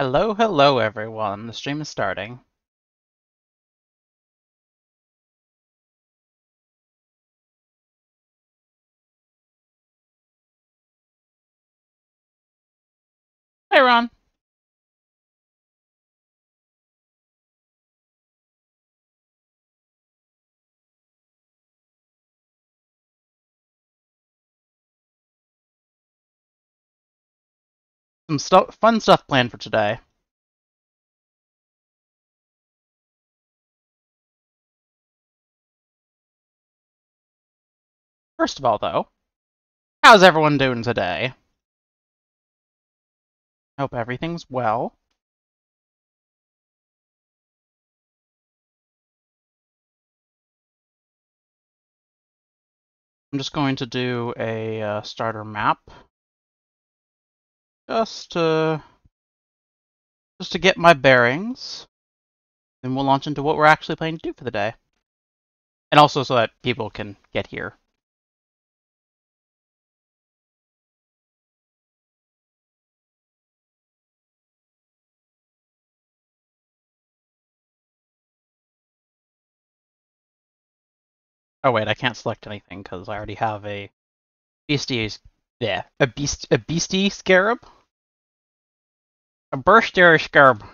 Hello, hello everyone. The stream is starting. Hey Ron. Some stu fun stuff planned for today. First of all, though, how's everyone doing today? Hope everything's well. I'm just going to do a uh, starter map. Just to just to get my bearings. Then we'll launch into what we're actually planning to do for the day. And also so that people can get here. Oh wait, I can't select anything because I already have a beastie. Yeah, a beast, a beastie scarab, a Bestiary scarab.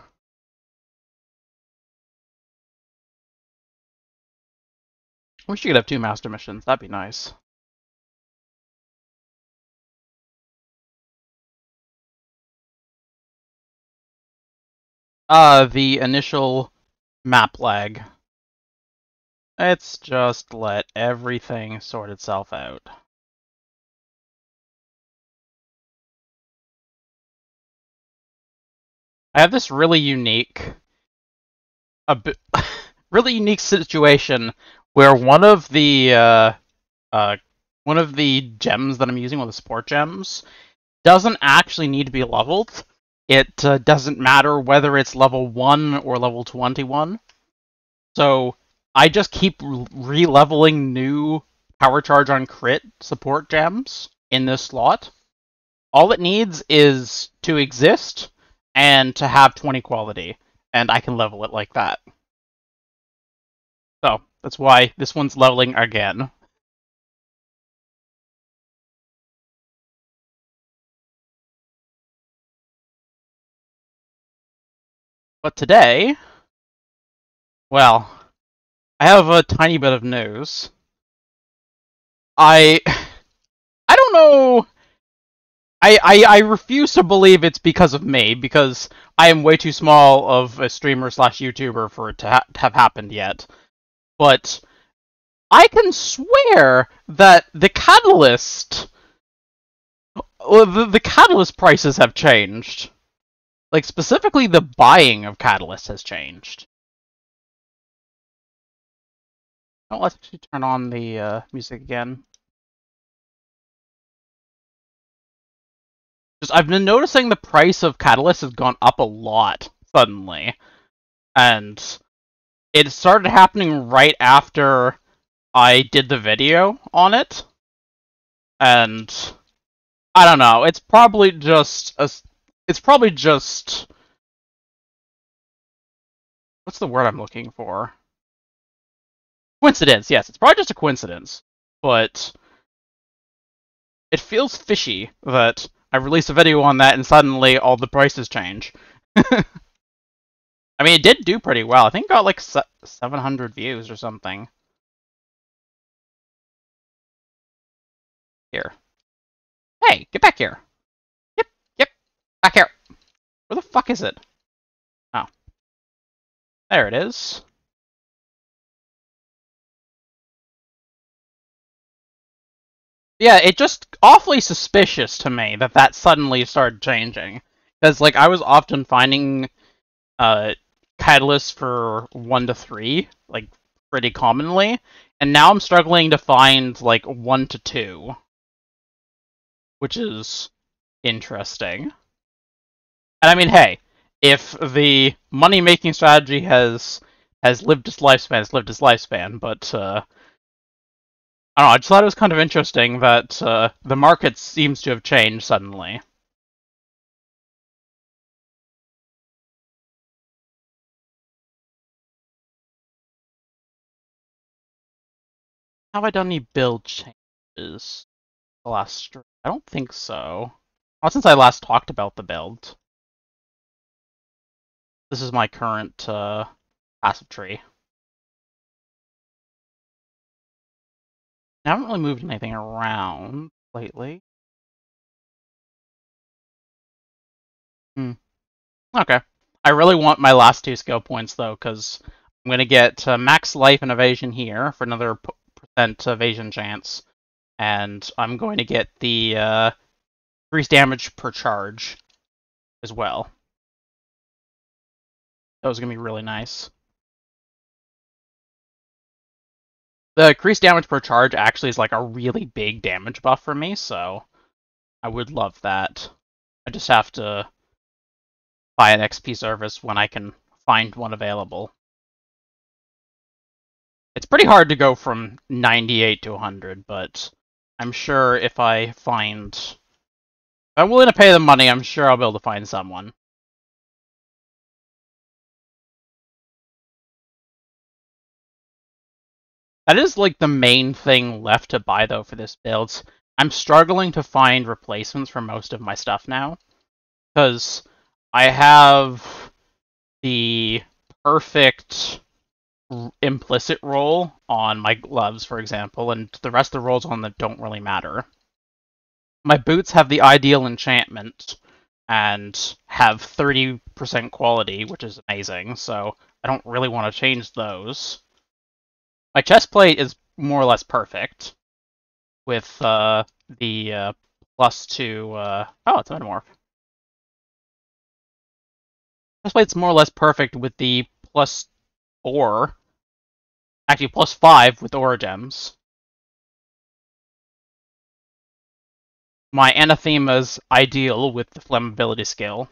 Wish you could have two master missions. That'd be nice. Uh, the initial map lag. Let's just let everything sort itself out. I have this really unique, a bit, really unique situation where one of the uh, uh, one of the gems that I'm using, one of the support gems, doesn't actually need to be leveled. It uh, doesn't matter whether it's level one or level twenty-one. So I just keep re-leveling new power charge on crit support gems in this slot. All it needs is to exist and to have 20 quality, and I can level it like that. So, that's why this one's leveling again. But today, well, I have a tiny bit of news. I I don't know. I, I I refuse to believe it's because of me because I am way too small of a streamer slash YouTuber for it to, ha- to have happened yet. But I can swear that the catalyst, well, the, the catalyst prices have changed. Like specifically, the buying of catalyst has changed. Oh, let's actually turn on the uh, music again. Just I've been noticing the price of Catalyst has gone up a lot suddenly. And it started happening right after I did the video on it. And I don't know, it's probably just a, it's probably just what's the word I'm looking for? Coincidence, yes, it's probably just a coincidence, but it feels fishy that I release a video on that and suddenly all the prices change. I mean, it did do pretty well. I think it got like 700 views or something. Here. Hey, get back here. Yep, yep, back here. Where the fuck is it? Oh. There it is. Yeah, it just awfully suspicious to me that that suddenly started changing. Because, like, I was often finding uh, catalysts for 1 to 3, like, pretty commonly, and now I'm struggling to find, like, 1 to 2. Which is interesting. And I mean, hey, if the money-making strategy has has lived its lifespan, it's lived its lifespan, but uh, I don't know, I just thought it was kind of interesting that uh, the market seems to have changed suddenly. Have I done any build changes last stream? I don't think so. Not since I last talked about the build. This is my current uh, passive tree. I haven't really moved anything around lately. Hmm. Okay. I really want my last two skill points though, because I'm going to get uh, max life and evasion here for another percent evasion chance, and I'm going to get the uh, increased damage per charge as well. That was going to be really nice. The increased damage per charge actually is like a really big damage buff for me, so I would love that. I just have to buy an XP service when I can find one available. It's pretty hard to go from 98 to 100, but I'm sure if I find... If I'm willing to pay the money, I'm sure I'll be able to find someone. That is like the main thing left to buy though for this build. I'm struggling to find replacements for most of my stuff now. Because I have the perfect implicit roll on my gloves, for example, and the rest of the rolls on them don't really matter. My boots have the ideal enchantment and have 30% quality, which is amazing, so I don't really want to change those. My chest plate is more or less perfect with uh, the uh, plus two. Uh... Oh, it's a metamorph. Chest plate's more or less perfect with the plus four. Actually, plus five with aura gems. My anathema's ideal with the flammability skill.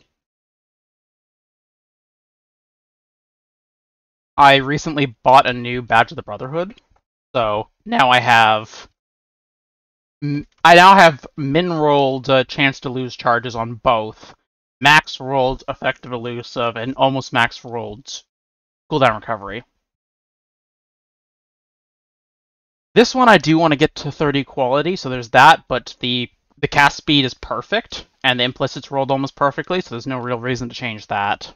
I recently bought a new badge of the Brotherhood, so now I have I now have min rolled uh, chance to lose charges on both, max rolled effective elusive, and almost max rolled cooldown recovery. This one I do want to get to 30 quality, so there's that, but the the cast speed is perfect, and the implicit's rolled almost perfectly, so there's no real reason to change that.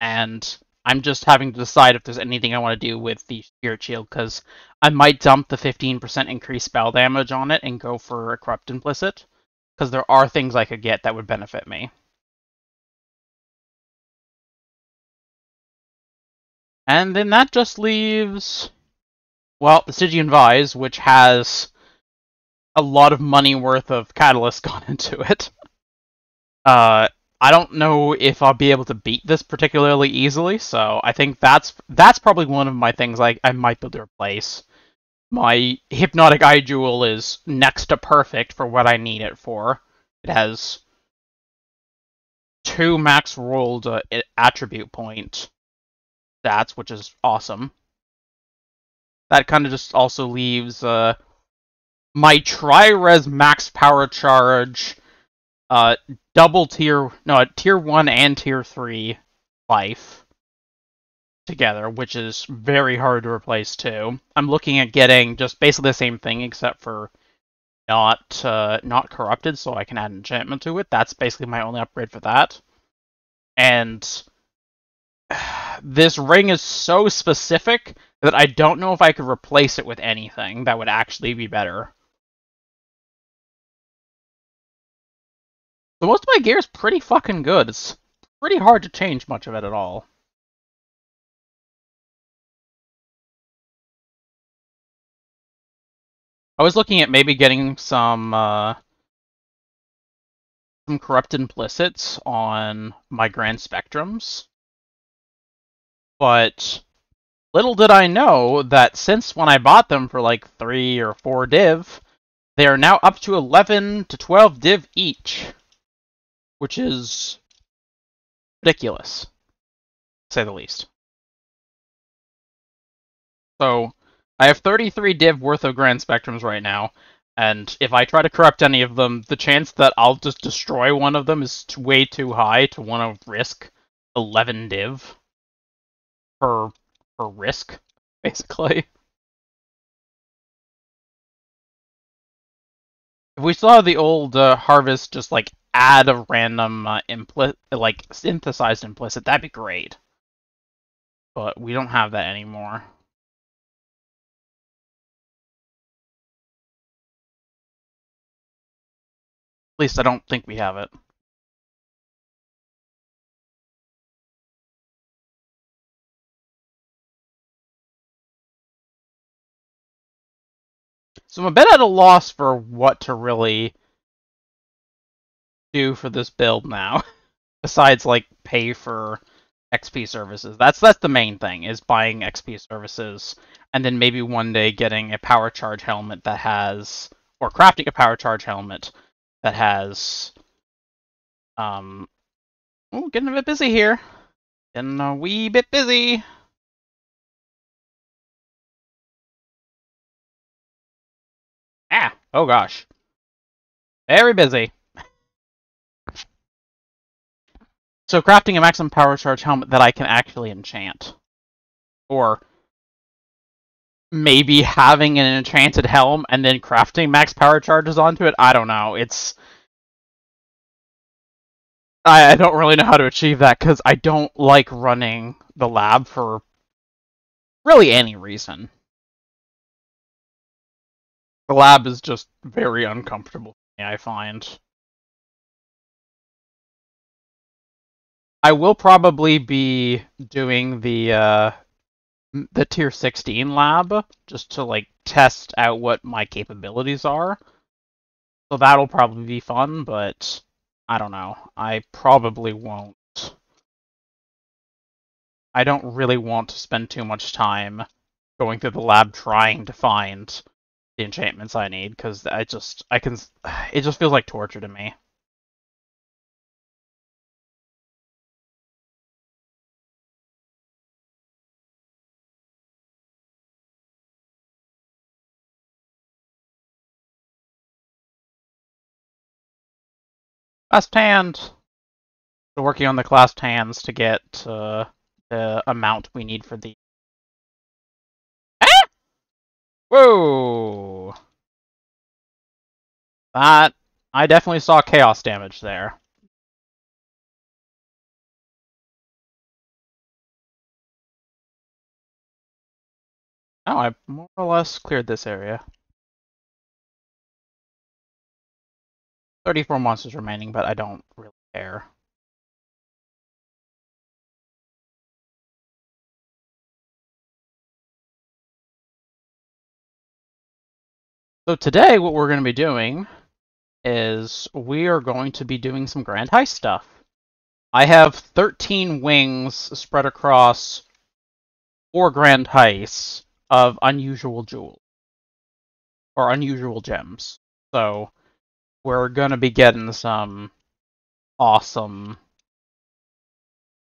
And I'm just having to decide if there's anything I want to do with the Spirit Shield, because I might dump the 15% increased spell damage on it and go for a Corrupt Implicit, because there are things I could get that would benefit me. And then that just leaves, well, the Stygian Vise, which has a lot of money worth of catalyst gone into it. Uh, I don't know if I'll be able to beat this particularly easily, so I think that's that's probably one of my things I, I might be able to replace. My Hypnotic Eye Jewel is next to perfect for what I need it for. It has two max rolled uh, attribute point stats, which is awesome. That kind of just also leaves uh, my Tri-Res max power charge uh, double tier, no, tier one and tier three life together, which is very hard to replace too. I'm looking at getting just basically the same thing except for not uh, not corrupted, so I can add enchantment to it. That's basically my only upgrade for that. And this ring is so specific that I don't know if I could replace it with anything that would actually be better. But most of my gear is pretty fucking good. It's pretty hard to change much of it at all. I was looking at maybe getting some uh, some corrupted implicits on my grand spectrums. But little did I know that since when I bought them for like 3 or 4 div, they are now up to 11 to 12 div each which is ridiculous, say the least. So, I have 33 div worth of Grand Spectrums right now, and if I try to corrupt any of them, the chance that I'll just destroy one of them is way too high to want to risk 11 div per per risk, basically. We still have the old uh, harvest, just like add a random uh, like synthesized implicit, that'd be great. But we don't have that anymore. At least I don't think we have it. So I'm a bit at a loss for what to really do for this build now. Besides like pay for XP services. That's that's the main thing, is buying XP services and then maybe one day getting a power charge helmet that has or crafting a power charge helmet that has um getting a bit busy here. Getting a wee bit busy. Oh gosh. Very busy. So crafting a maximum power charge helmet that I can actually enchant. Or maybe having an enchanted helm and then crafting max power charges onto it. I don't know. It's I, I don't really know how to achieve that because I don't like running the lab for really any reason. The lab is just very uncomfortable I find. I will probably be doing the uh, the tier 16 lab just to like test out what my capabilities are. So that'll probably be fun, but I don't know. I probably won't. I don't really want to spend too much time going through the lab trying to find the enchantments I need because I just I can it just feels like torture to me. Clasped hand. We're working on the clasped hands to get uh, the amount we need for the. Ah! Whoa! That I definitely saw chaos damage there. Oh, I more or less cleared this area. 34 monsters remaining, but I don't really care. So today what we're going to be doing is we are going to be doing some Grand Heist stuff. I have 13 wings spread across four Grand Heists of unusual jewels. Or unusual gems. So we're gonna be getting some awesome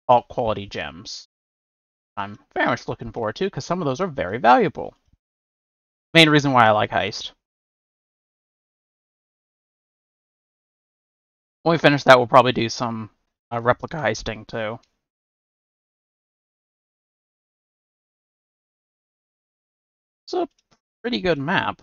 alt quality gems. I'm very much looking forward to because some of those are very valuable. Main reason why I like Heist. When we finish that, we'll probably do some uh, replica heisting too. It's a pretty good map.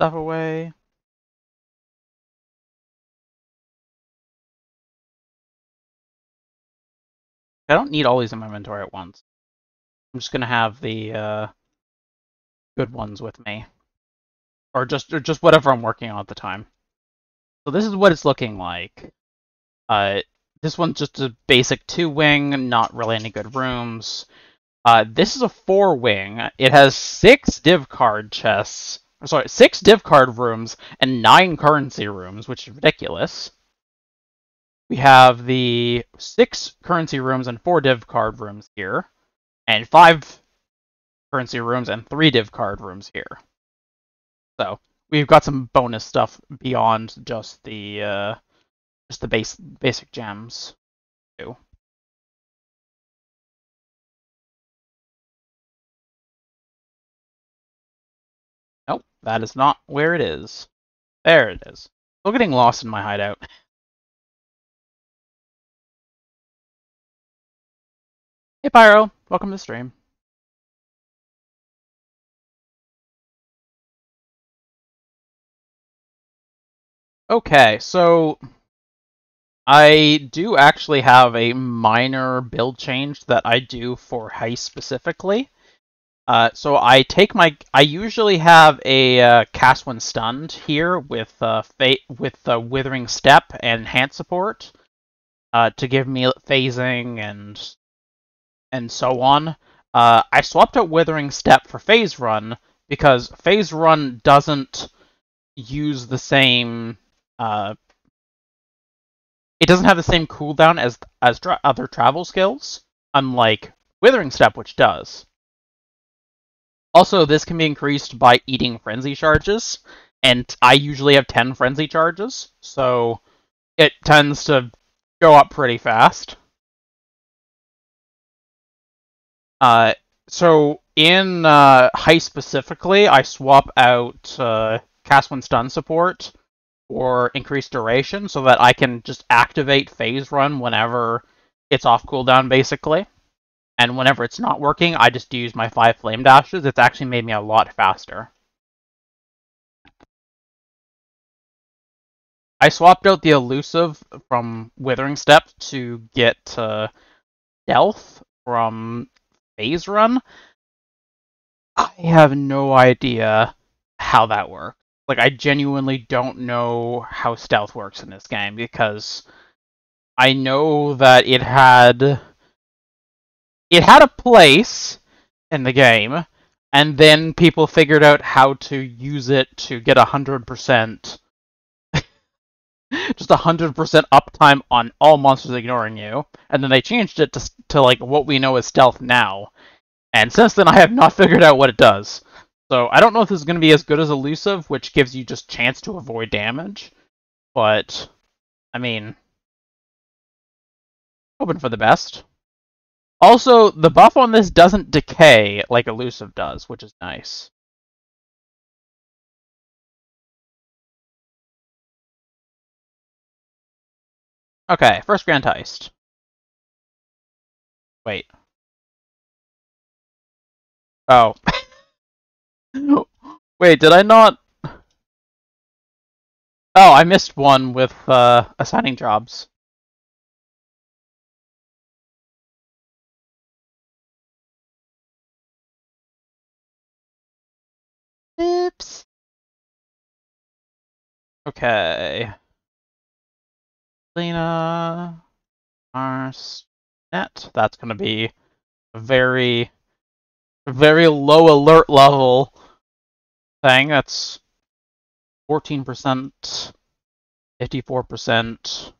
Away. I don't need all these in my inventory at once. I'm just gonna have the uh, good ones with me, or just or just whatever I'm working on at the time. So this is what it's looking like. Uh, this one's just a basic two wing, not really any good rooms. Uh, this is a four wing. It has six div card chests sorry, six div card rooms and nine currency rooms, which is ridiculous. We have the six currency rooms and four div card rooms here, and five currency rooms and three div card rooms here. So we've got some bonus stuff beyond just the uh, just the base basic gems too. That is not where it is. There it is. Still getting lost in my hideout. Hey Pyro, welcome to the stream. Okay, so I do actually have a minor build change that I do for Heist specifically. Uh, so I take my, I usually have a uh, cast when stunned here with uh, with the Withering Step and hand support uh, to give me phasing and and so on. Uh, I swapped out Withering Step for Phase Run because Phase Run doesn't use the same uh, it doesn't have the same cooldown as as tra- other travel skills, unlike Withering Step, which does. Also, this can be increased by eating frenzy charges, and I usually have 10 frenzy charges, so it tends to go up pretty fast. Uh, so in uh, Heist specifically, I swap out uh, Cast When Stun support or increased duration so that I can just activate phase run whenever it's off cooldown basically. And whenever it's not working, I just use my five flame dashes. It's actually made me a lot faster. I swapped out the elusive from Withering Step to get uh, stealth from phase run. I have no idea how that works like I genuinely don't know how stealth works in this game because I know that it had it had a place in the game and then people figured out how to use it to get a hundred percent just a hundred percent uptime on all monsters ignoring you and then they changed it to, to like what we know as stealth now and since then i have not figured out what it does so I don't know if this is going to be as good as Elusive, which gives you just chance to avoid damage. But, I mean, hoping for the best. Also, the buff on this doesn't decay like Elusive does, which is nice. Okay, first Grand Heist. Wait. Oh. Wait, did I not? Oh, I missed one with uh, assigning jobs. Oops. Okay. Lena, Mars, net. That's gonna be a very, very low alert level thing. That's 14%, 54%,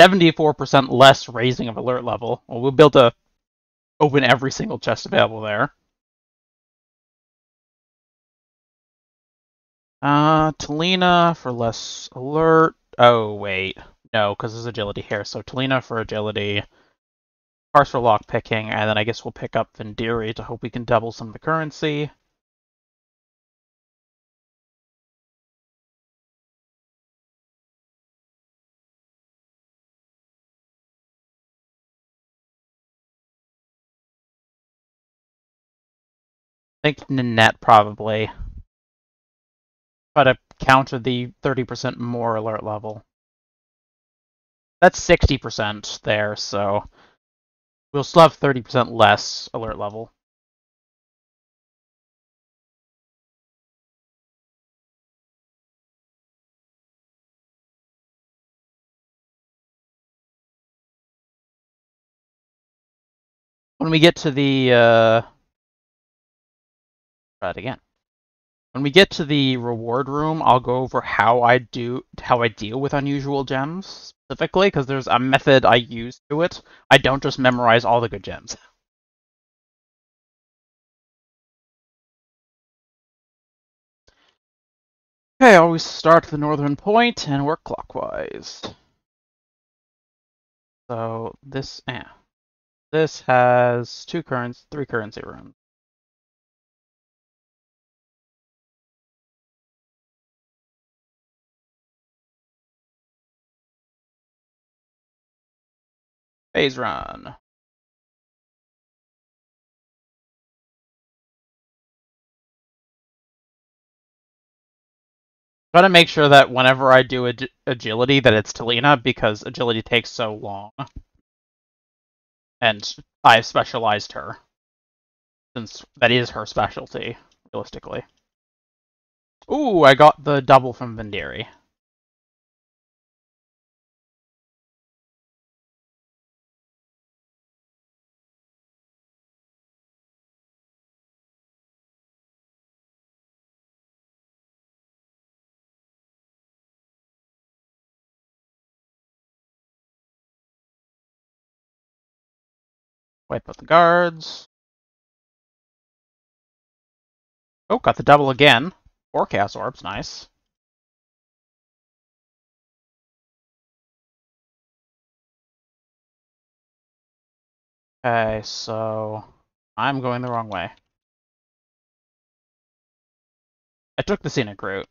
74% less raising of alert level. Well, we'll be able to open every single chest available there. Uh, Tullina for less alert. Oh, wait. No, because there's agility here. So Tullina for agility, Parse for lock picking, and then I guess we'll pick up Vinderi to hope we can double some of the currency. I think Nenet probably. Try to counter the 30% more alert level. That's 60% there, so we'll still have 30% less alert level. When we get to the uh, Try it again. When we get to the reward room, I'll go over how I do how I deal with unusual gems specifically, because there's a method I use to it. I don't just memorize all the good gems. Okay, I always start at the northern point and work clockwise. So this, yeah, this has two currents, three currency rooms. Phase run. Try to make sure that whenever I do ag agility, that it's Tullina because agility takes so long, and I've specialized her since that is her specialty, realistically. Ooh, I got the double from Vinderi. Wipe out the guards. Oh, got the double again. Four Orbs, nice. Okay, so I'm going the wrong way. I took the scenic route.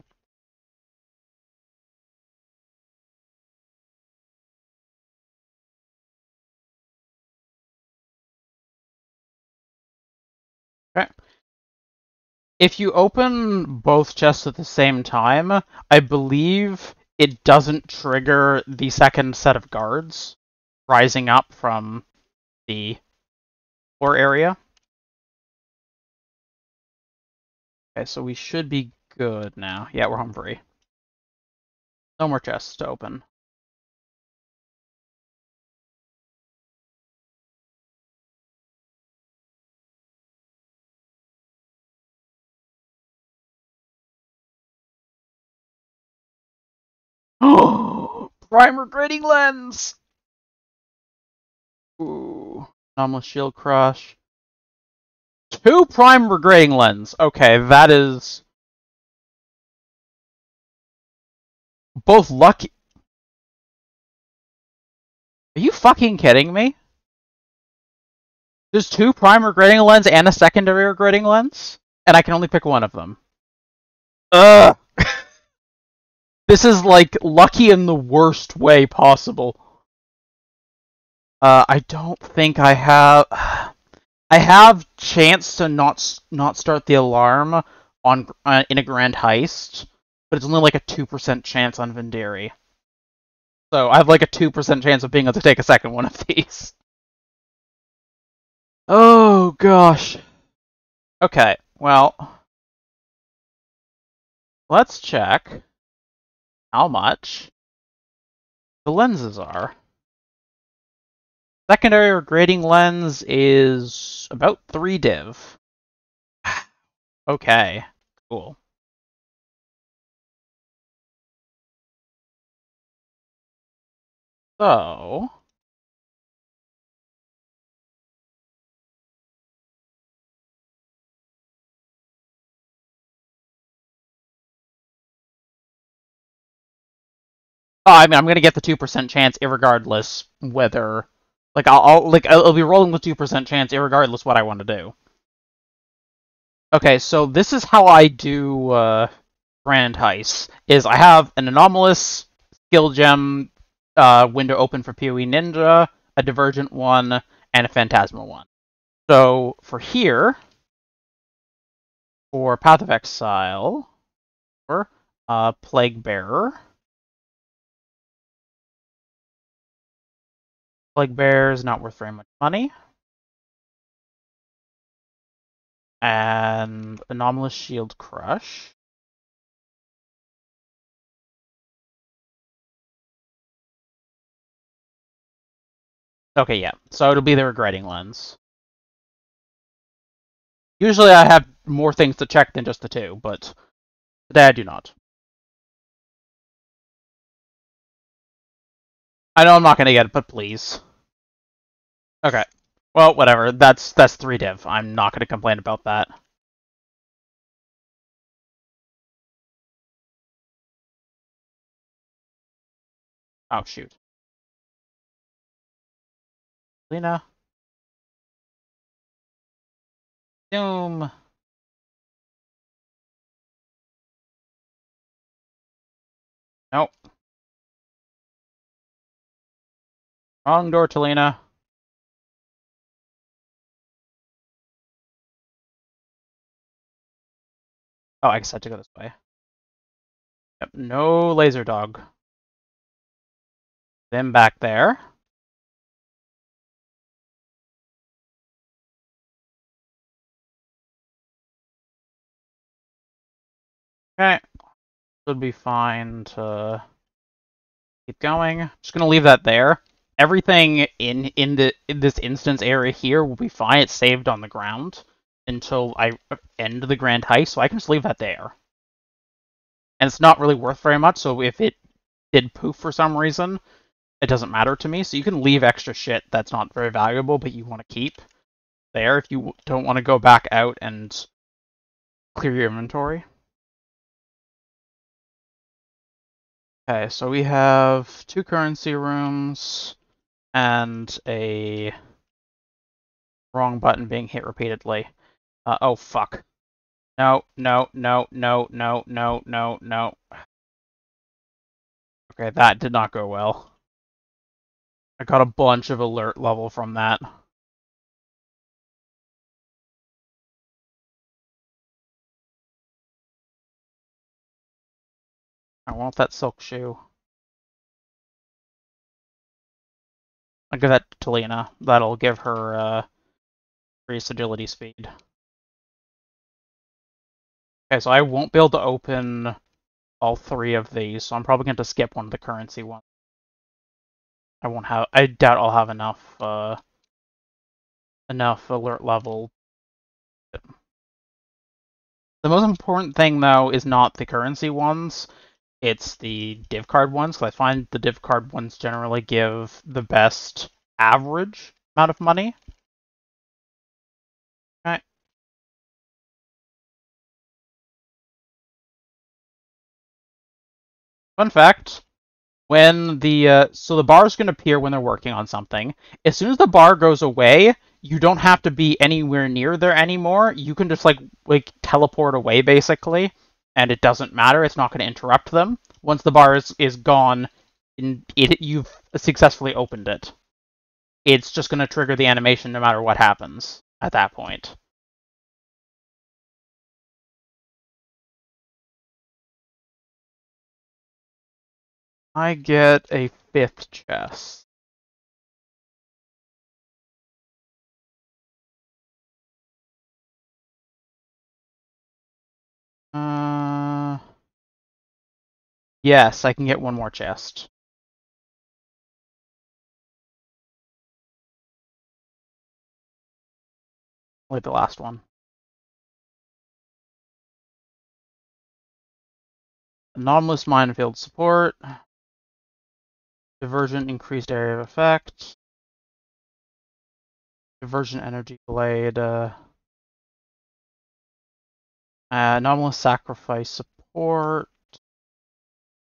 Okay. If you open both chests at the same time, I believe it doesn't trigger the second set of guards rising up from the floor area. Okay, so we should be good now. Yeah, we're home free. No more chests to open. prime regrading lens. Ooh, anomalous shield crush. Two prime regrading lens. Okay, that is both lucky. Are you fucking kidding me? There's two prime regrading lens and a secondary regrading lens, and I can only pick one of them. Ugh. This is like lucky in the worst way possible. Uh, I don't think I have. I have chance to not not start the alarm on uh, in a grand heist, but it's only like a two percent chance on Vinderi. So I have like a two percent chance of being able to take a second one of these. Oh gosh. Okay, well, let's check how much the lenses are. Secondary regrading lens is about 3 div. okay, cool. So, Oh, I mean, I'm gonna get the two percent chance, regardless whether, like, I'll, I'll like I'll, I'll be rolling with two percent chance, regardless what I want to do. Okay, so this is how I do uh, Grand Heist. Is I have an anomalous skill gem uh, window open for PoE Ninja, a Divergent one, and a Phantasmal one. So for here, for Path of Exile, or uh, Plague Bearer. Plague Bear is not worth very much money. And Anomalous Shield Crush. Okay, yeah. So it'll be the regrading lens. Usually I have more things to check than just the two, but today I do not. I know I'm not gonna get it, but please. Okay. Well, whatever. That's that's three div. I'm not going to complain about that. Oh shoot. Lena. Doom. Nope. Wrong door, Tullina. Oh, I guess I had to go this way. Yep, no laser dog. Then back there. Okay. Should be fine to keep going. Just gonna leave that there. Everything in in the in this instance area here will be fine. It's saved on the ground until I end the grand heist, so I can just leave that there. And it's not really worth very much, so if it did poof for some reason, it doesn't matter to me. So you can leave extra shit that's not very valuable, but you want to keep there if you don't want to go back out and clear your inventory. Okay, so we have two currency rooms and a wrong button being hit repeatedly. Uh, oh, fuck. No, no, no, no, no, no, no, no. Okay, that did not go well. I got a bunch of alert level from that. I want that silk shoe. I'll give that to Lena. That'll give her uh, agility speed. Okay, so I won't be able to open all three of these, so I'm probably going to skip one of the currency ones. I won't have. I doubt I'll have enough. Uh, enough alert level. The most important thing, though, is not the currency ones. It's the div card ones, because I find the div card ones generally give the best average amount of money. Fun fact, when the uh, so the bar is going to appear when they're working on something. As soon as the bar goes away, you don't have to be anywhere near there anymore. You can just like like teleport away basically, and it doesn't matter. It's not going to interrupt them. Once the bar is, is gone, in it you've successfully opened it. It's just going to trigger the animation no matter what happens at that point. I get a fifth chest. Uh, yes, I can get one more chest. Like the last one. Anomalous minefield support. Divergent increased area of effect. Divergent energy blade. Uh, uh, anomalous sacrifice support.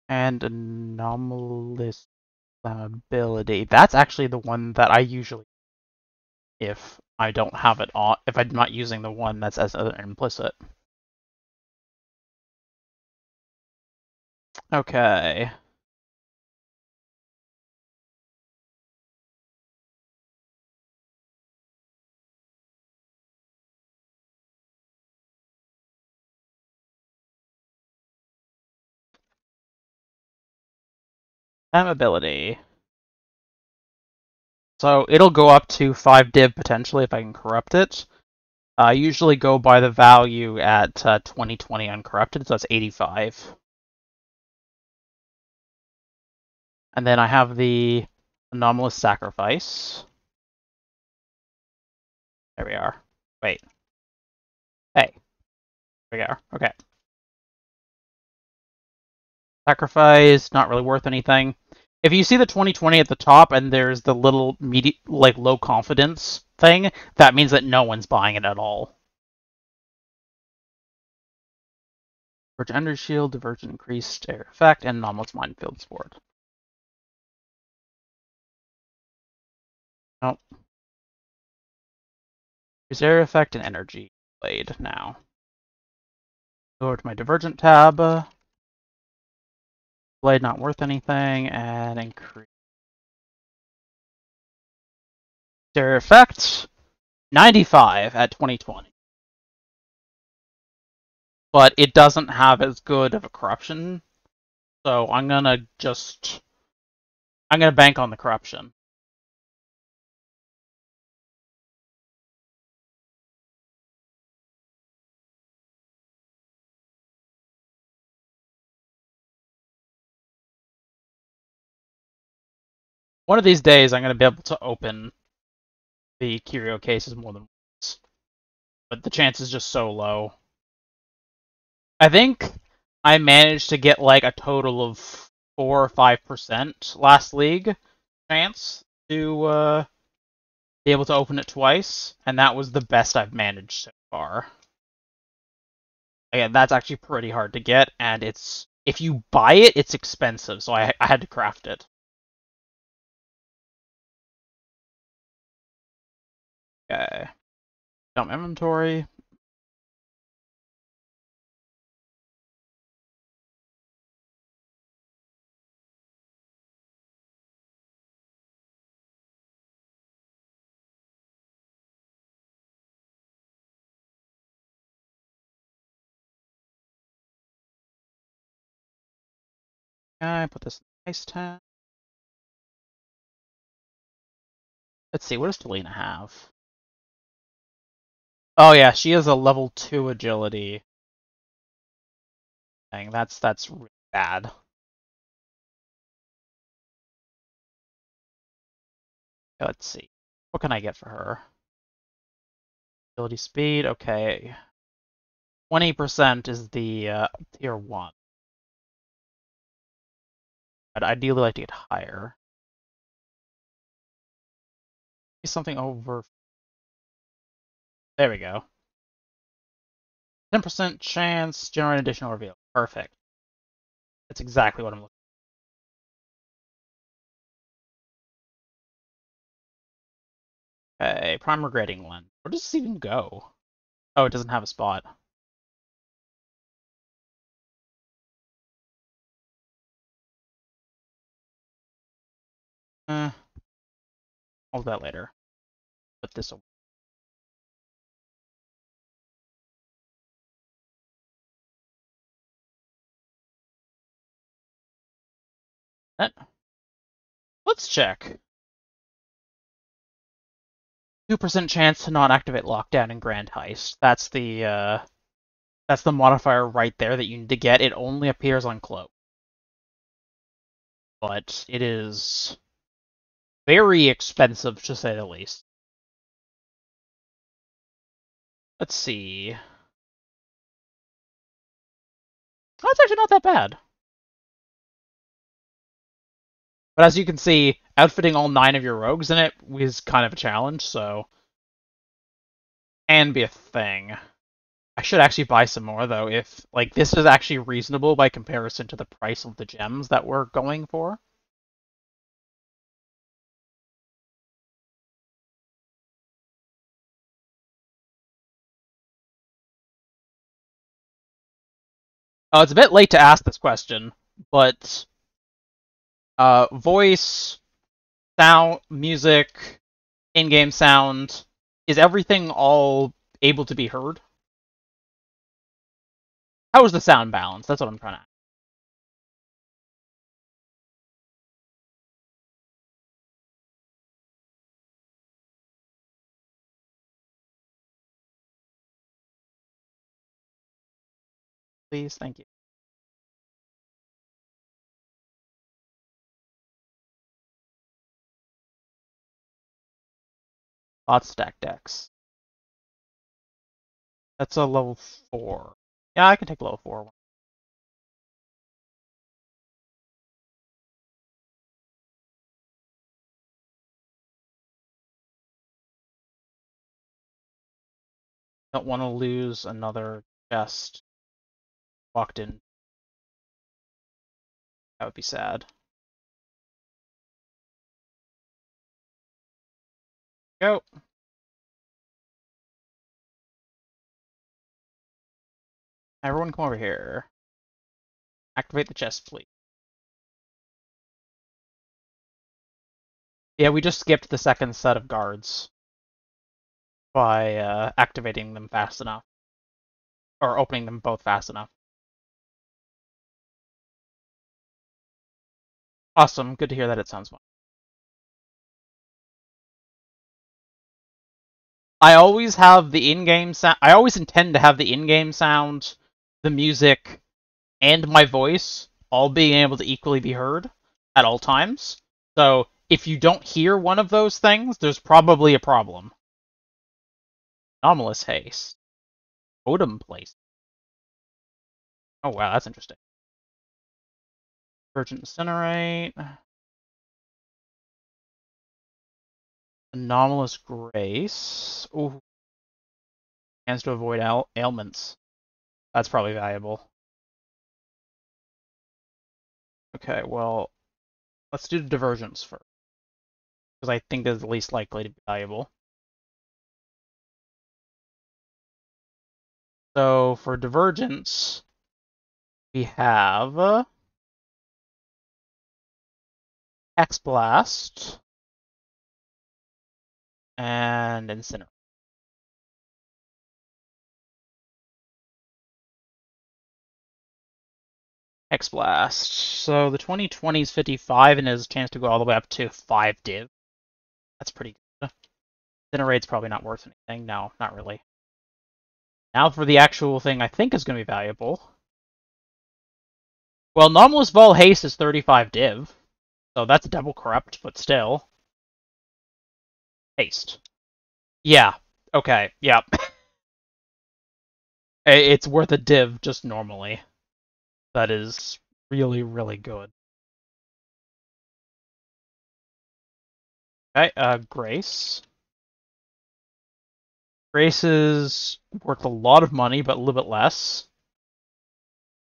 And anomalous ability. That's actually the one that I usually if I don't have it on if I'm not using the one that's as an implicit. Okay. Ability. So it'll go up to 5 div potentially if I can corrupt it. I usually go by the value at uh, 2020 uncorrupted, so that's 85. And then I have the anomalous sacrifice. There we are. Wait. Hey. There we go. Okay. Sacrifice, not really worth anything. If you see the 2020 at the top and there's the little medi- like low confidence thing, that means that no one's buying it at all. Divergent Energy Shield, Divergent Increased Air Effect, and Anomalous Minefield Support. Nope. Use Air Effect and Energy Blade now. Go over to my Divergent tab. Blade not worth anything, and increase. Their effects 95 at 2020. but it doesn't have as good of a corruption. So I'm gonna just I'm gonna bank on the corruption. One of these days, I'm going to be able to open the curio cases more than once. But the chance is just so low. I think I managed to get like a total of 4 or 5% last league chance to uh, be able to open it twice, and that was the best I've managed so far. Again, that's actually pretty hard to get, and it's if you buy it, it's expensive, so I, I had to craft it. Okay. Dump inventory. Okay, put this in ice tab. Let's see, what does Tullina have? Oh yeah, she has a level two agility. Dang, That's that's really bad. Let's see. What can I get for her? Agility speed, okay. 20% is the uh, tier 1. I'd ideally like to get higher. Something over there we go. 10% chance, generate additional reveal. Perfect. That's exactly what I'm looking for. Okay, prime regrading lens. Where does this even go? Oh, it doesn't have a spot. Eh. I'll do that later. Put this away. Let's check. 2% chance to not activate lockdown in Grand Heist. That's the uh, that's the modifier right there that you need to get. It only appears on Cloak. But it is very expensive to say the least. Let's see. That's actually not that bad. But as you can see, outfitting all nine of your rogues in it is kind of a challenge, so... And be a thing. I should actually buy some more, though, if, like, this is actually reasonable by comparison to the price of the gems that we're going for. Oh, it's a bit late to ask this question, but uh, voice, sound, music, in-game sound, is everything all able to be heard? How is the sound balance? That's what I'm trying to ask. Please, thank you. Bot stack decks. That's a level 4. Yeah, I can take level 4 one. Don't want to lose another chest walked in. That would be sad. Go. Everyone come over here. Activate the chest, please. Yeah, we just skipped the second set of guards by uh, activating them fast enough. or opening them both fast enough. Awesome. Good to hear that it sounds fun. I always have the in-game sound. I always intend to have the in-game sound, the music, and my voice all being able to equally be heard at all times. So if you don't hear one of those things, there's probably a problem. Anomalous haste. Totem place. Oh wow, that's interesting. Virgin incinerate. Anomalous grace. Ooh. Chance to avoid ail ailments. That's probably valuable. Okay, well, let's do the divergence first. Because I think that's the least likely to be valuable. So for divergence, we have uh, Hexblast and Incinerate. Hexblast. So the 2020 is 55 and has a chance to go all the way up to 5 div. That's pretty good. Incinerate's probably not worth anything. No, not really. Now for the actual thing I think is going to be valuable. Well, Anomalous Vaal Haste is 35 div. So that's double corrupt, but still. Haste. Yeah. Okay. Yep. it's worth a div just normally. That is really, really good. Okay, uh, Grace. Grace is worth a lot of money, but a little bit less.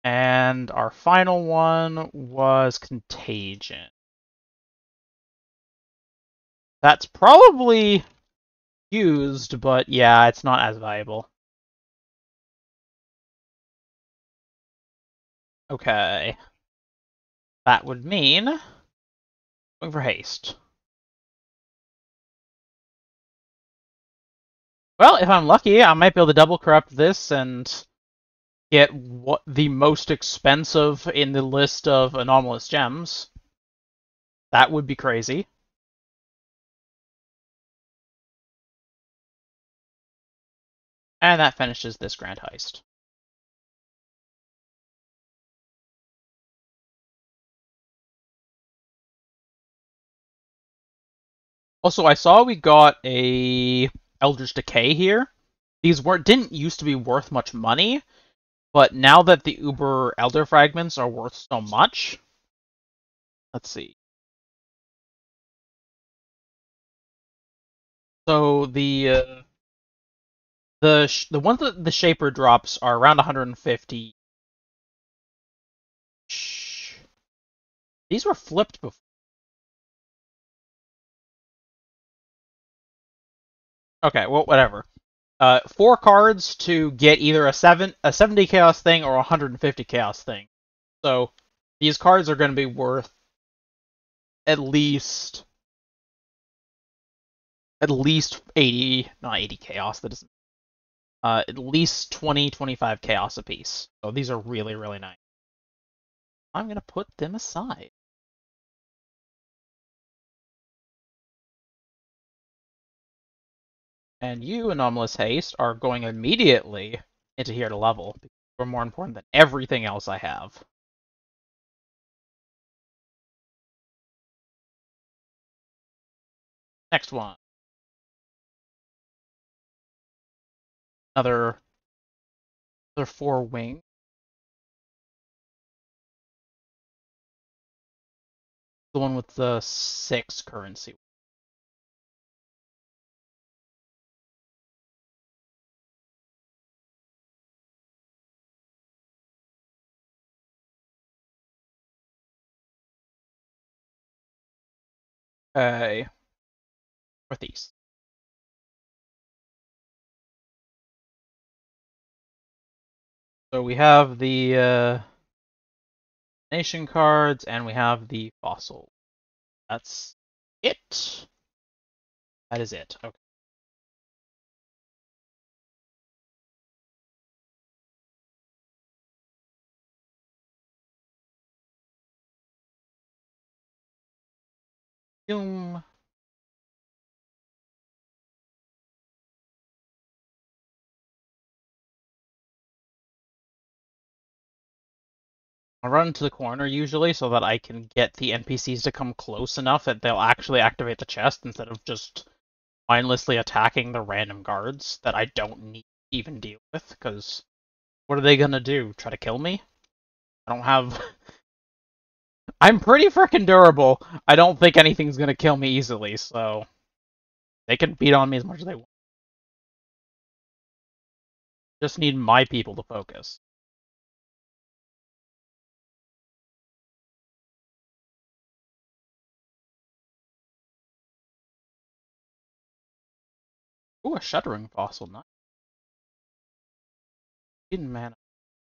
And our final one was Contagion. That's probably used, but yeah, it's not as valuable. Okay. That would mean going for haste. Well, if I'm lucky, I might be able to double corrupt this and get what the most expensive in the list of anomalous gems. That would be crazy. And that finishes this grand heist. Also, I saw we got a Eldritch Decay here. These weren't didn't used to be worth much money, but now that the Uber Elder Fragments are worth so much, let's see. So the uh, the sh- the ones that the Shaper drops are around 150. Shh. These were flipped before. Okay, well, whatever. Uh, four cards to get either a seven, a 70 chaos thing or a 150 chaos thing. So these cards are going to be worth at least at least 80, not 80 chaos. That doesn't uh, at least 20, 25 chaos apiece. So these are really, really nice. I'm going to put them aside. And you, Anomalous Haste, are going immediately into here to level. You're more important than everything else I have. Next one. Another another four wing. The one with the six currency. Okay. Northeast. So we have the uh, nation cards and we have the fossil. That's it. That is it. Okay. Boom. I run to the corner usually so that I can get the NPCs to come close enough that they'll actually activate the chest instead of just mindlessly attacking the random guards that I don't need to even deal with, because what are they gonna do? Try to kill me? I don't have... I'm pretty freaking durable. I don't think anything's gonna kill me easily, so... They can beat on me as much as they want. Just need my people to focus. Ooh, a shuddering fossil, nice. Man,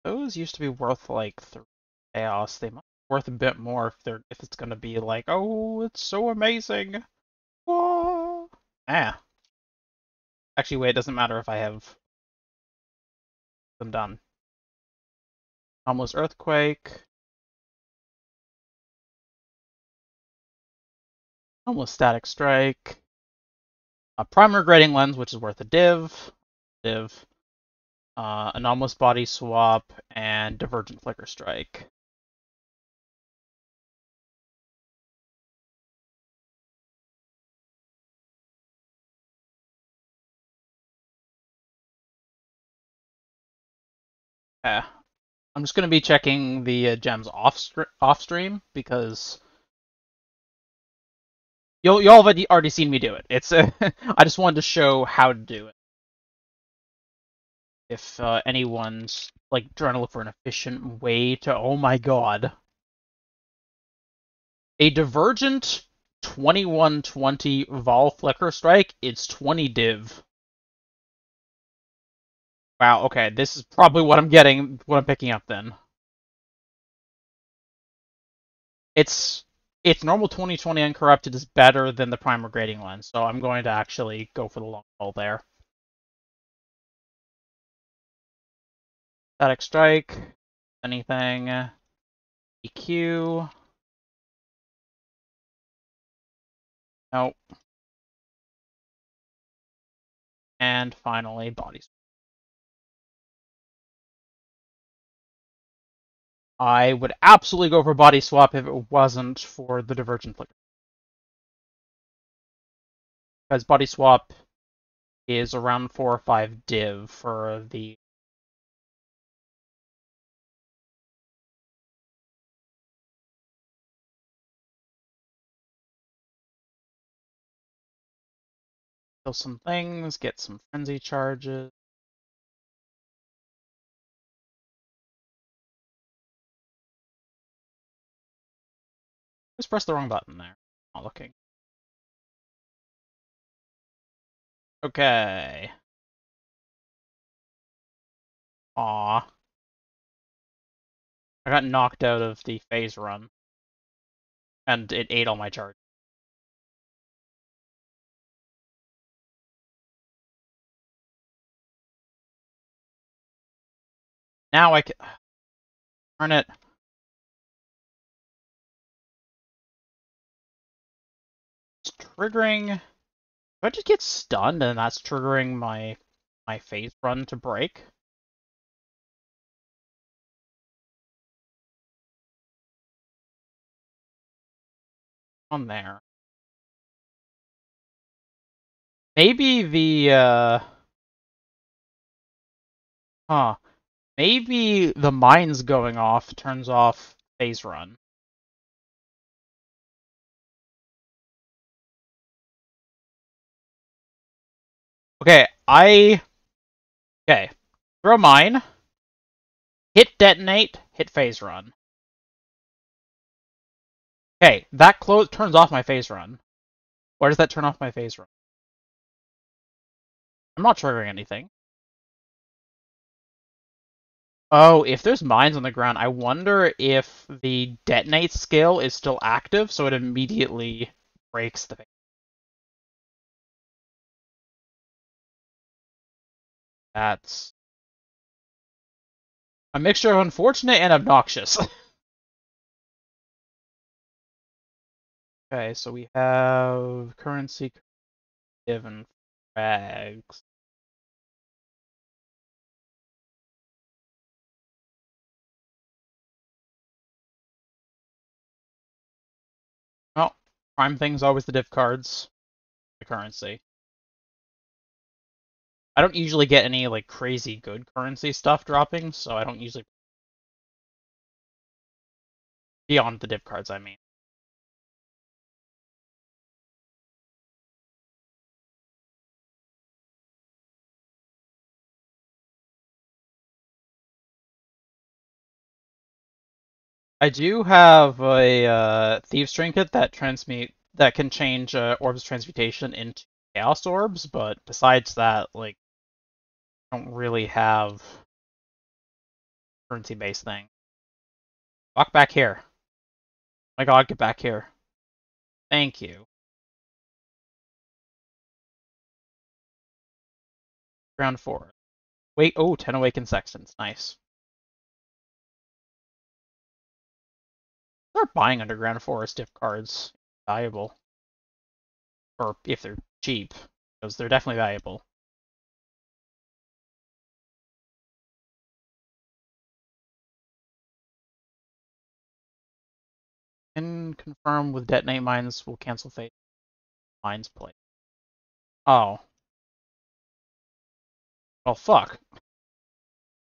those used to be worth like three chaos. They might be worth a bit more if they're if it's gonna be like, oh, it's so amazing. Whoa. Ah. Actually, wait, it doesn't matter if I have them done. Almost earthquake. Almost static strike a prime regrading lens, which is worth a div, div, uh, anomalous body swap, and divergent flicker strike. Yeah, I'm just going to be checking the uh, gems off, off stream because You'll you'll have already seen me do it. It's uh, I just wanted to show how to do it. If uh, anyone's like trying to look for an efficient way to, oh my god, a divergent 2120 Vaal Flicker Strike. It's 20 div. Wow. Okay, this is probably what I'm getting. What I'm picking up then. It's its normal 2020 uncorrupted is better than the prime regrading lens, so I'm going to actually go for the long haul there. Static strike, anything, EQ. Nope. And finally, body I would absolutely go for body swap if it wasn't for the divergent flicker. Because body swap is around 4 or 5 div for the kill some things, get some frenzy charges. Just press the wrong button there. Not looking. Okay. Aw. I got knocked out of the phase run. And it ate all my charge. Now I can... Turn it. Triggering... I just get stunned and that's triggering my my phase run to break? On there. Maybe the, uh... Huh. Maybe the mines going off turns off phase run. Okay, I... Okay. Throw mine. Hit detonate, hit phase run. Okay, that close turns off my phase run. Why does that turn off my phase run? I'm not triggering anything. Oh, if there's mines on the ground, I wonder if the detonate skill is still active, so it immediately breaks the phase. That's a mixture of unfortunate and obnoxious. Okay, so we have currency, given frags. Well, prime thing's always the div cards, the currency. I don't usually get any like crazy good currency stuff dropping, so I don't usually beyond the div cards. I mean. I do have a uh, Thieves Trinket that transmute that can change uh, Orbs Transmutation into Chaos Orbs, but besides that, like, don't really have currency-based thing. Walk back here. Oh my god, get back here. Thank you. Round four. Wait, oh, 10 Awakened Sextants. Nice. Start buying Underground Forest if cards valuable. Or if they're cheap, because they're definitely valuable. And confirm with detonate mines will cancel fate. Mines play. Oh. Well, fuck. I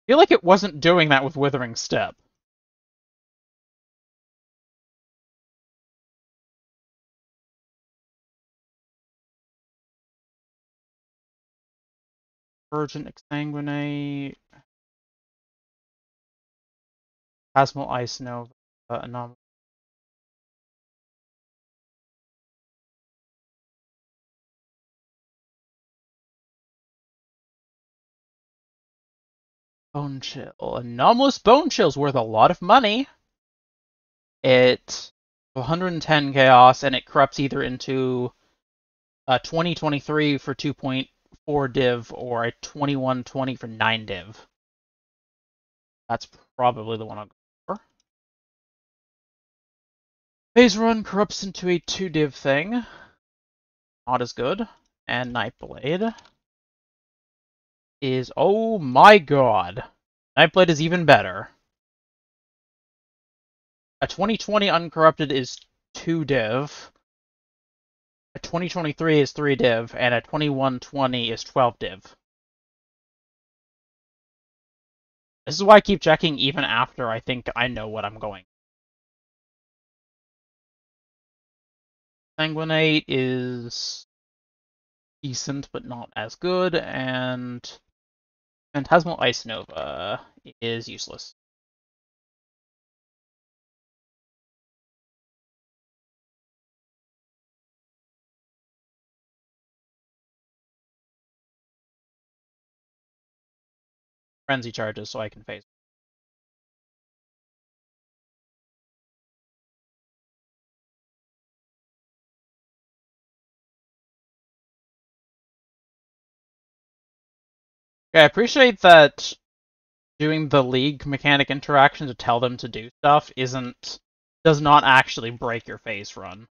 feel like it wasn't doing that with Withering Step. Virgin Exsanguinate. Plasmal Ice Nova uh, Anomaly. Bone Chill. Anomalous Bone Chill's worth a lot of money. It's 110 chaos and it corrupts either into a 2023 for 2.4 div or a 2120 for 9 div. That's probably the one I'll go for. Phase Run corrupts into a 2 div thing. Not as good. And Nightblade is, oh my god. Nightblade is even better. A 2020 uncorrupted is 2 div. A 2023 is 3 div, and a 2120 is 12 div. This is why I keep checking even after I think I know what I'm going. Sanguinate is decent, but not as good, and Phantasmal Ice Nova is useless. Frenzy charges so I can phase. I appreciate that doing the league mechanic interaction to tell them to do stuff isn't does not actually break your phase run.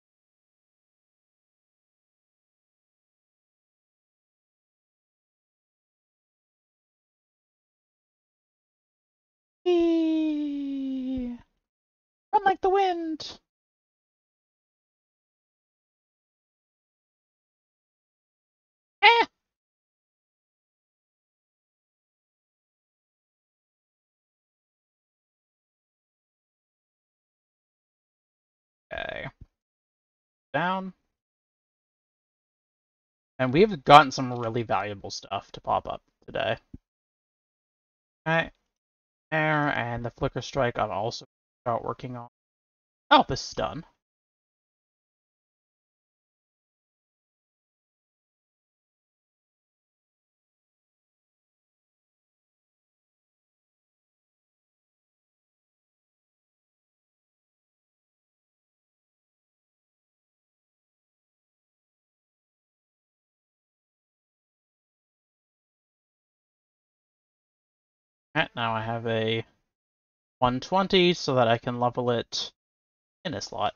Run like the wind. Eh. Okay. Down. And we've gotten some really valuable stuff to pop up today. Alright. There, and the Flicker Strike I'll also start working on. Oh, this is done. now I have a 120 so that I can level it in a slot.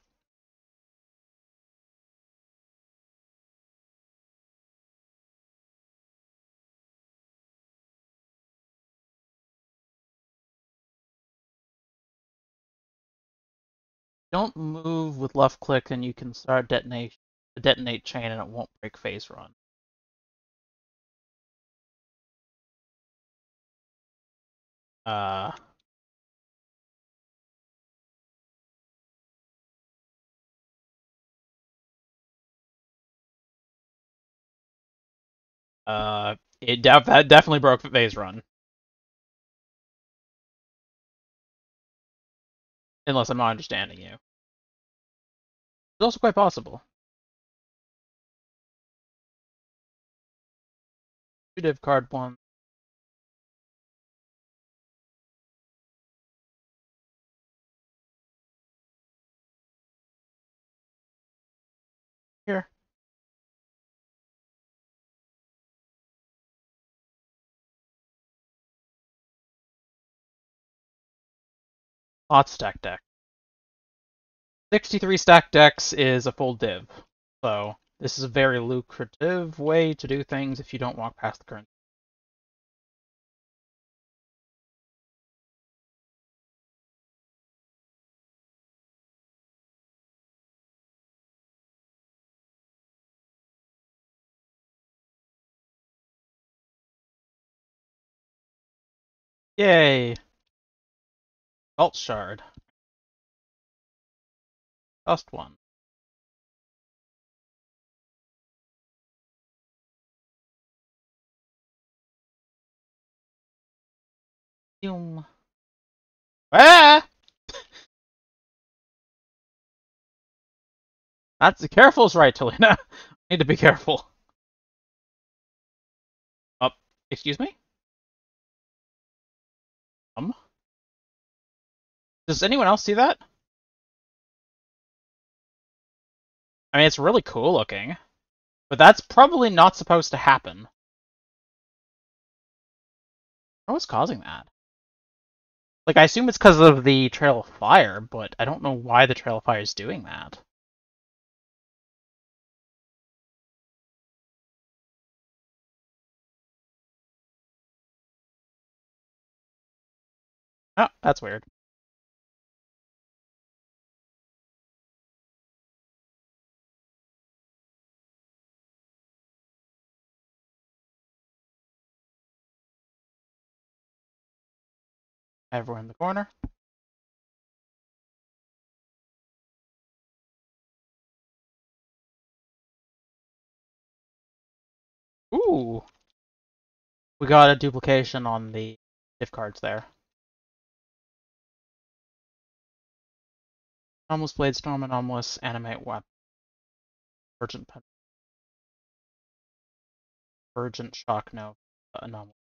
Don't move with left click and you can start detonate, detonate chain and it won't break phase run. Uh. Uh, it def- that definitely broke phase run. Unless I'm not understanding you. It's also quite possible. Two div card one. Here. Hot stack deck. 63 stack decks is a full div, so this is a very lucrative way to do things if you don't walk past the current. Yay! Vault shard. Last one. Boom. Ah! That's careful is right, Tullina. I Need to be careful. Oh, excuse me? Does anyone else see that? I mean, it's really cool looking. But that's probably not supposed to happen. What's causing that? Like, I assume it's because of the Trail of Fire, but I don't know why the Trail of Fire is doing that. Oh, that's weird. Everyone in the corner. Ooh! We got a duplication on the div cards there. Anomalous Blade Storm, Anomalous Animate Weapon. Urgent Pen. Urgent Shock No. Anomalous.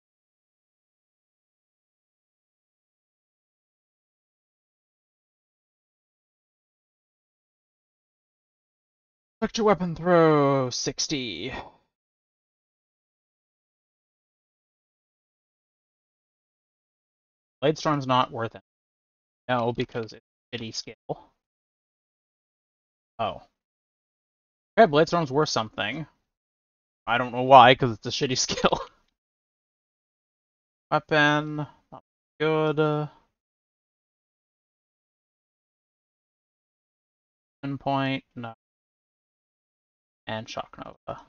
Vector Weapon Throw 60. Blade Storm's not worth it. No, because it's a shitty scale. Oh. Okay, Blade Storm's worth something. I don't know why, because it's a shitty skill. Weapon, not good. Point, no. And Shock Nova.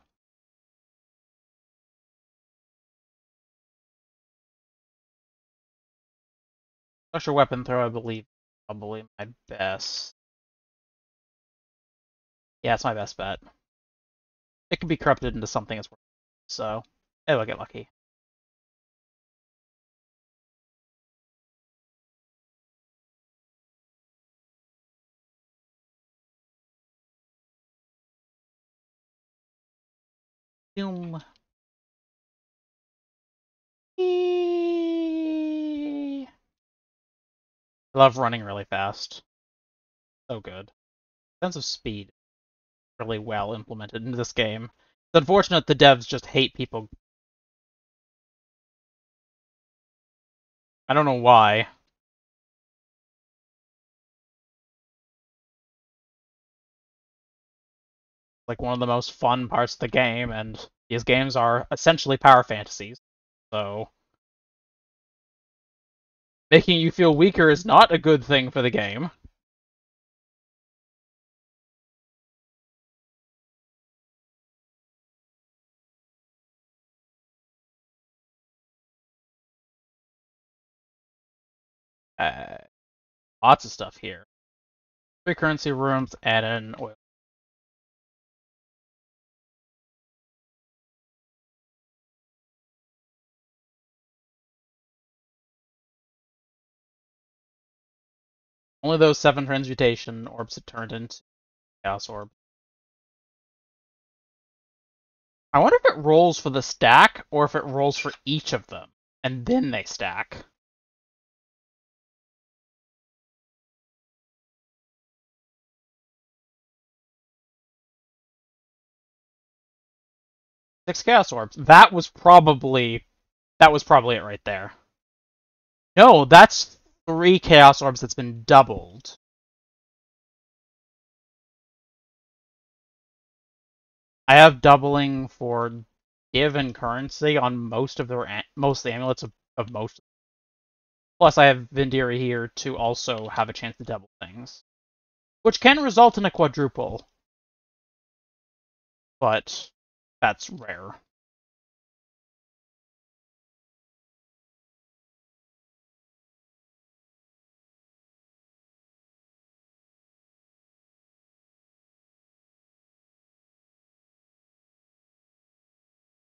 Special weapon throw, I believe, probably my best. Yeah, it's my best bet. It can be corrupted into something as well, so it'll get lucky. I love running really fast. So good. Sense of speed. Really well implemented into this game. It's unfortunate the devs just hate people. I don't know why. like one of the most fun parts of the game, and these games are essentially power fantasies. So making you feel weaker is not a good thing for the game. Uh, lots of stuff here. Three currency rooms and an oil Only those seven transmutation orbs that turned into Chaos Orb. I wonder if it rolls for the stack or if it rolls for each of them and then they stack. Six Chaos Orbs. That was probably that was probably it right there. No, that's three Chaos Orbs that's been doubled. I have doubling for give and currency on most of the most of the amulets of, of most. Plus, I have Vinderi here to also have a chance to double things, which can result in a quadruple, but that's rare.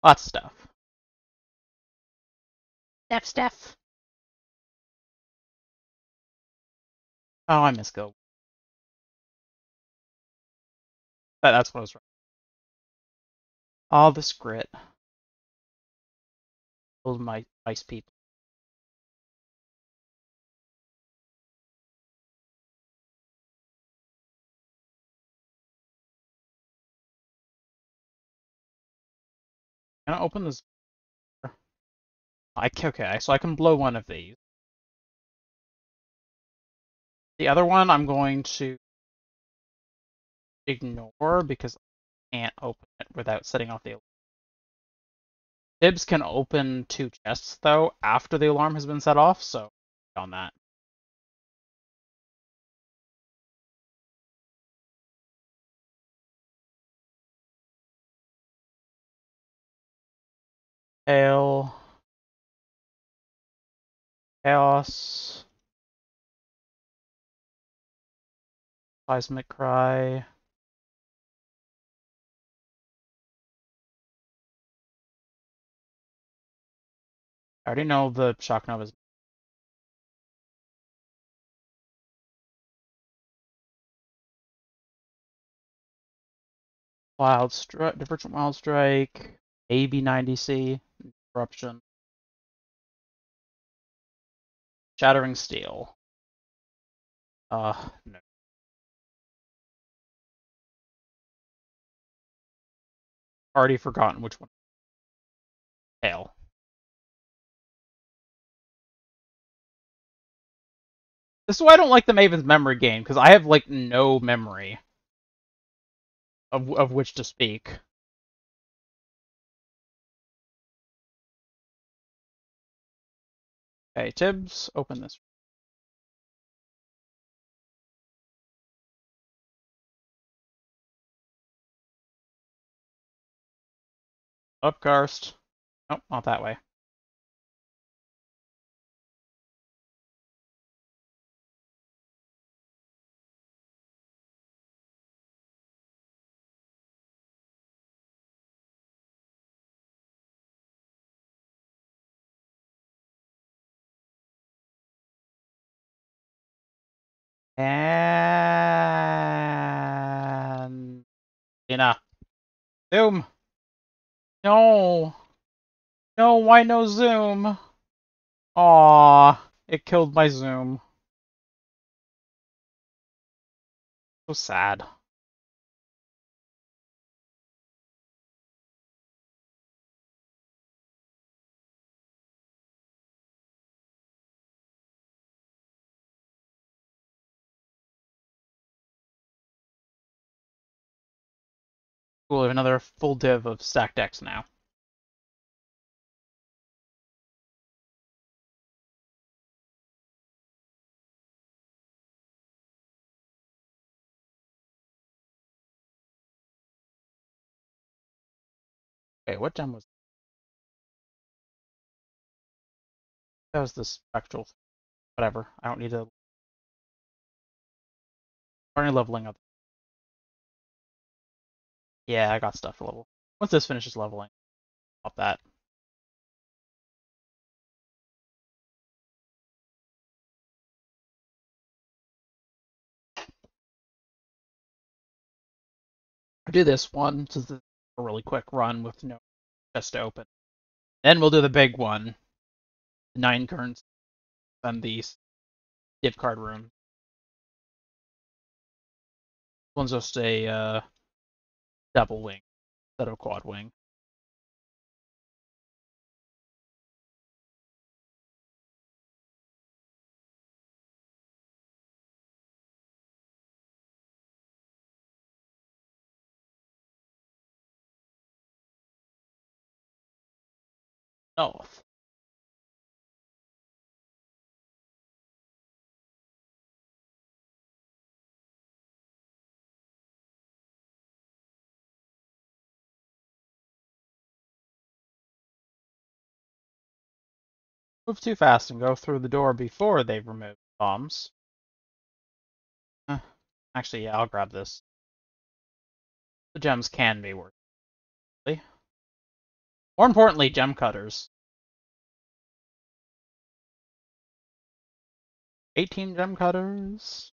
Lots of stuff. Steph, Steph. Oh, I miss Go. That, that's what I was right. All this grit. Build my ice people. Can I open this? I, okay, so I can blow one of these. The other one I'm going to ignore because I can't open it without setting off the alarm. Tibbs can open two chests, though, after the alarm has been set off, so on that. Hail. Chaos. Seismic Cry. I already know the Shock Nova's Wild Strike, Divergent Wild Strike, AB90C, Corruption. Shattering Steel. Uh, no. Already forgotten which one. Hail. This is why I don't like the Maven's memory game, because I have, like, no memory of, of which to speak. Okay, Tibbs, open this. Up, Karst. Nope, not that way. And Ina. Zoom. No. No, why no zoom? Aw, it killed my zoom. So sad. We'll have another full div of stack decks now. Okay, what gem was that? was the spectral Whatever. I don't need to. Already leveling up. Yeah, I got stuff to level. Once this finishes leveling, up that. I'll do this one since it's a really quick run with no chest to open. Then we'll do the big one. The nine currents and the gift card room. One's just a uh, double wing instead of quad wing. North. Move too fast and go through the door before they've removed bombs. Uh, actually, yeah, I'll grab this. The gems can be worth. More importantly, gem cutters. 18 gem cutters.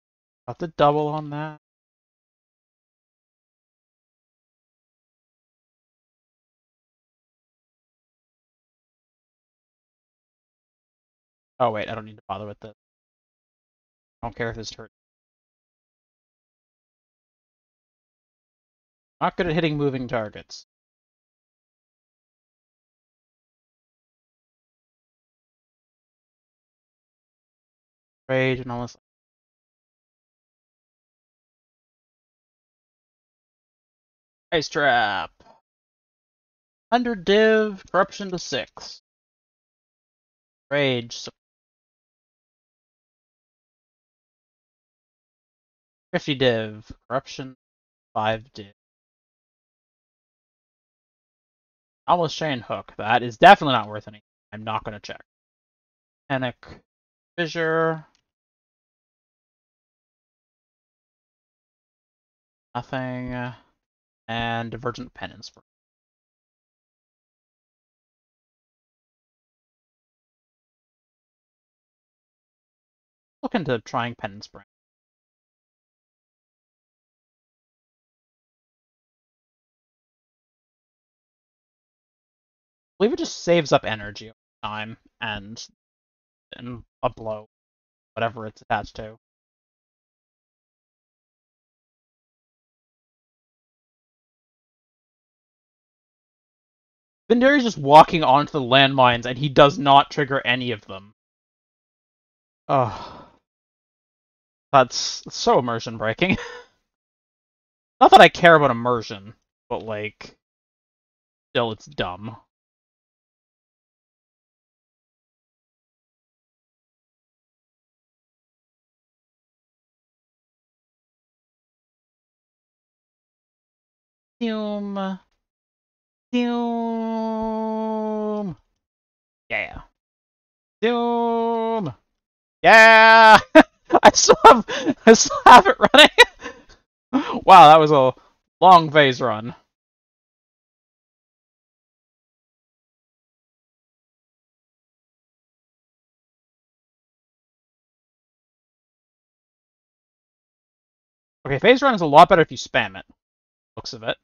Got the double on that. Oh wait, I don't need to bother with this. I don't care if this hurts. Not good at hitting moving targets. Rage and all this. Ice trap. Under div, corruption to 6. Rage, 50 div, corruption, 5 div. Almost chain hook. That is definitely not worth anything. I'm not going to check. Panic, fissure. Nothing. And Divergent Penance. Look into trying Penance Spring. Believe it just saves up energy over time and and a blow, whatever it's attached to. is just walking onto the landmines and he does not trigger any of them. Oh. That's so immersion breaking. not that I care about immersion, but like, still it's dumb. Doom. Doom. Yeah. Doom. Yeah. I still have I still have it running. wow, that was a long phase run. Okay, phase run is a lot better if you spam it. Looks of it.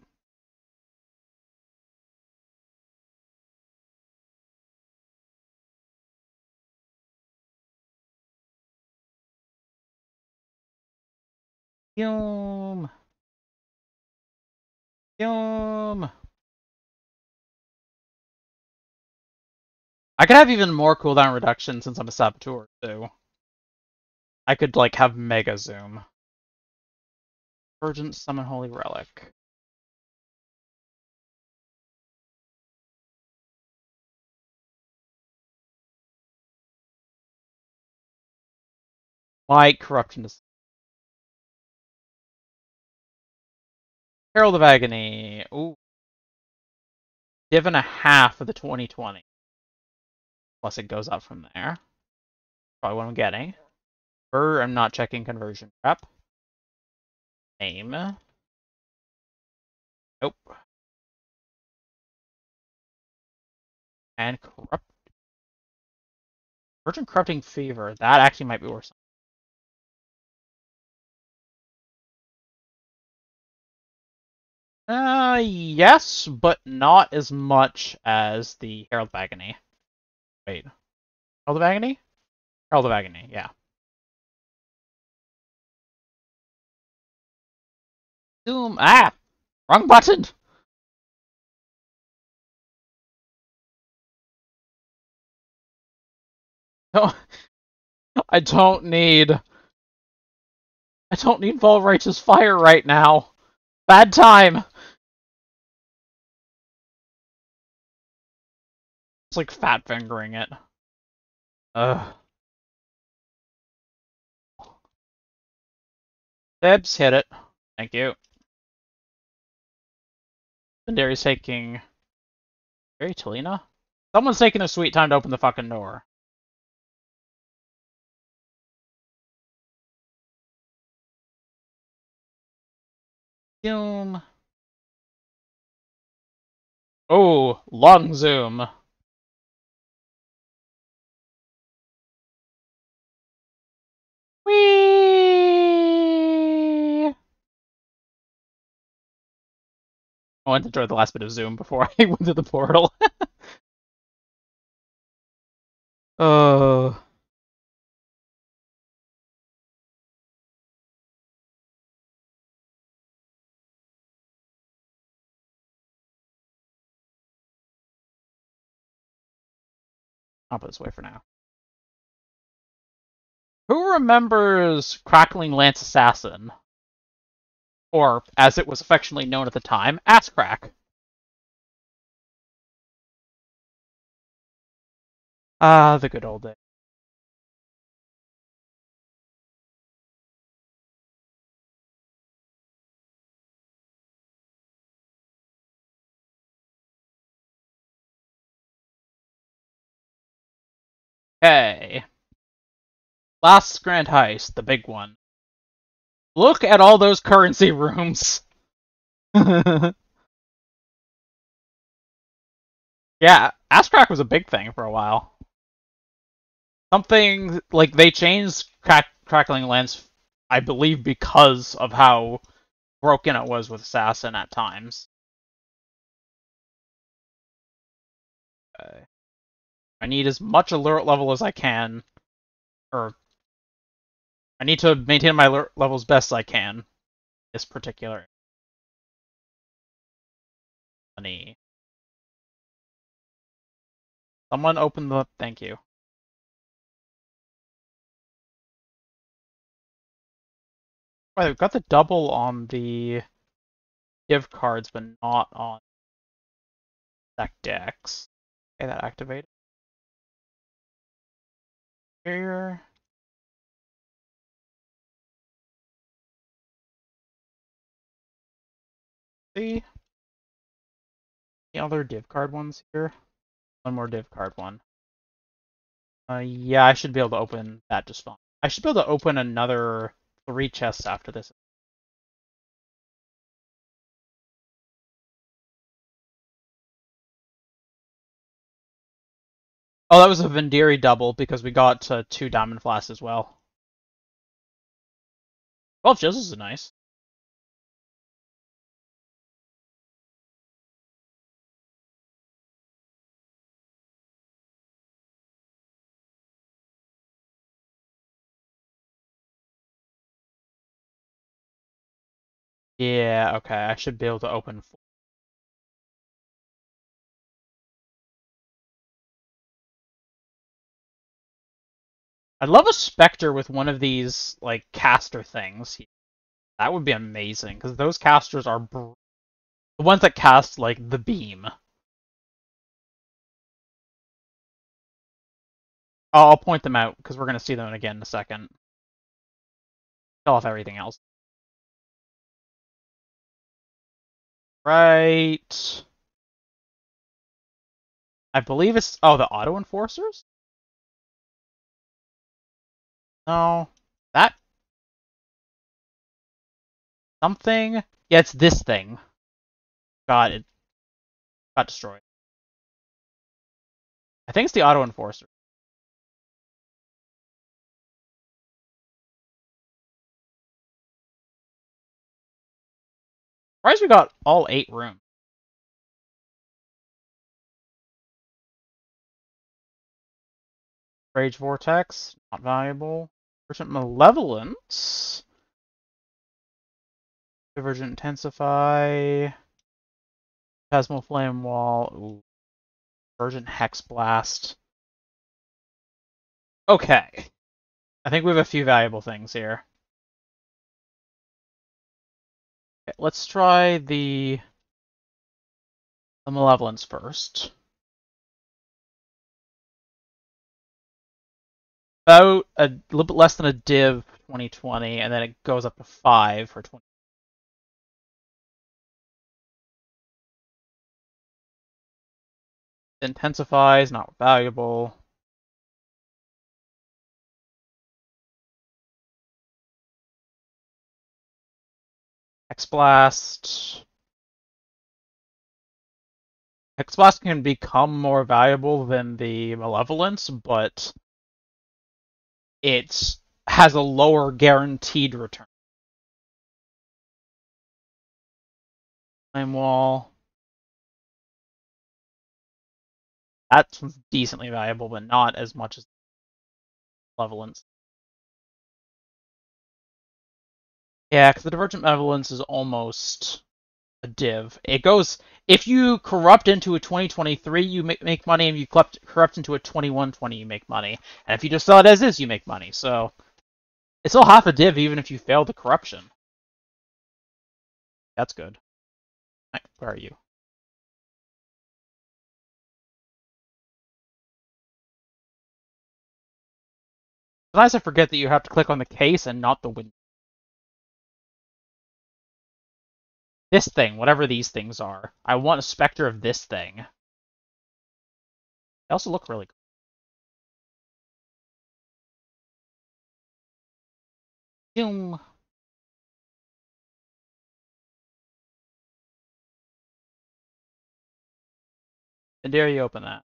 Yum. Yum. I could have even more cooldown reduction since I'm a saboteur, too. I could, like, have mega zoom. Urgent Summon Holy Relic. Light corruption is Herald of Agony. Ooh. Given a half of the 2020. Plus it goes up from there. Probably what I'm getting. Or I'm not checking conversion prep. Name. Nope. And corrupt. Virgin corrupting fever. That actually might be worse. Uh, yes, but not as much as the Herald of Agony. Wait. Herald of Agony? Herald of Agony, yeah. Zoom. Ah! Wrong button! No, I don't need... I don't need Vaal Righteous Fire right now. Bad time! It's like fat fingering it. Ugh. Debs hit it. Thank you. Legendary's taking... Very Tullina? Someone's taking a sweet time to open the fucking door. Zoom. Oh, long zoom. Whee! I went to enjoy the last bit of zoom before I went to the portal. oh. I'll put this away for now. Who remembers Crackling Lance Assassin? Or, as it was affectionately known at the time, Ass Crack. Ah, the good old days. Okay. Last Grand Heist, the big one. Look at all those currency rooms. yeah, Ass Crack was a big thing for a while. Something like they changed crack, Crackling Lance, I believe, because of how broken it was with Assassin at times. Okay. I need as much alert level as I can, or I need to maintain my alert levels best I can. This particular money. Someone open the. Thank you. Right, we've got the double on the give cards, but not on deck decks. Okay, that activated. Here. See? Any other div card ones here? One more div card one. Uh, yeah, I should be able to open that just fine. I should be able to open another three chests after this. Oh, that was a Vinderi double because we got uh, two Diamond Flasks as well. Well, Jizzles is nice. Yeah, okay, I should be able to open I'd love a Spectre with one of these, like, caster things. That would be amazing, because those casters are the ones that cast, like, the beam. I'll point them out, because we're going to see them again in a second. Kill off everything else. Right. I believe it's... Oh, the Auto Enforcers? No. That? Something? Yeah, it's this thing. God, it got destroyed. I think it's the Auto Enforcer. Surprised we got all eight rooms. Rage Vortex, not valuable. Divergent Malevolence. Divergent Intensify. Plasma Flame Wall. Ooh. Divergent Hex Blast. Okay. I think we have a few valuable things here. Let's try the, the Malevolence first. about a little bit less than a div 2020, and then it goes up to 5 for 20. Intensifies, not valuable. Hexblast. Hexblast can become more valuable than the Malevolence, but it has a lower guaranteed return. Flame wall. That's decently valuable, but not as much as malevolence. Yeah, because the divergent malevolence is almost a div. It goes if you corrupt into a 2023, you make money, and you corrupt into a 2120, you make money. And if you just sell it as is, you make money. So it's still half a div even if you fail the corruption. That's good. Where are you? Sometimes I forget that you have to click on the case and not the window. This thing, whatever these things are. I want a specter of this thing. They also look really cool. Boom. And dare you open that?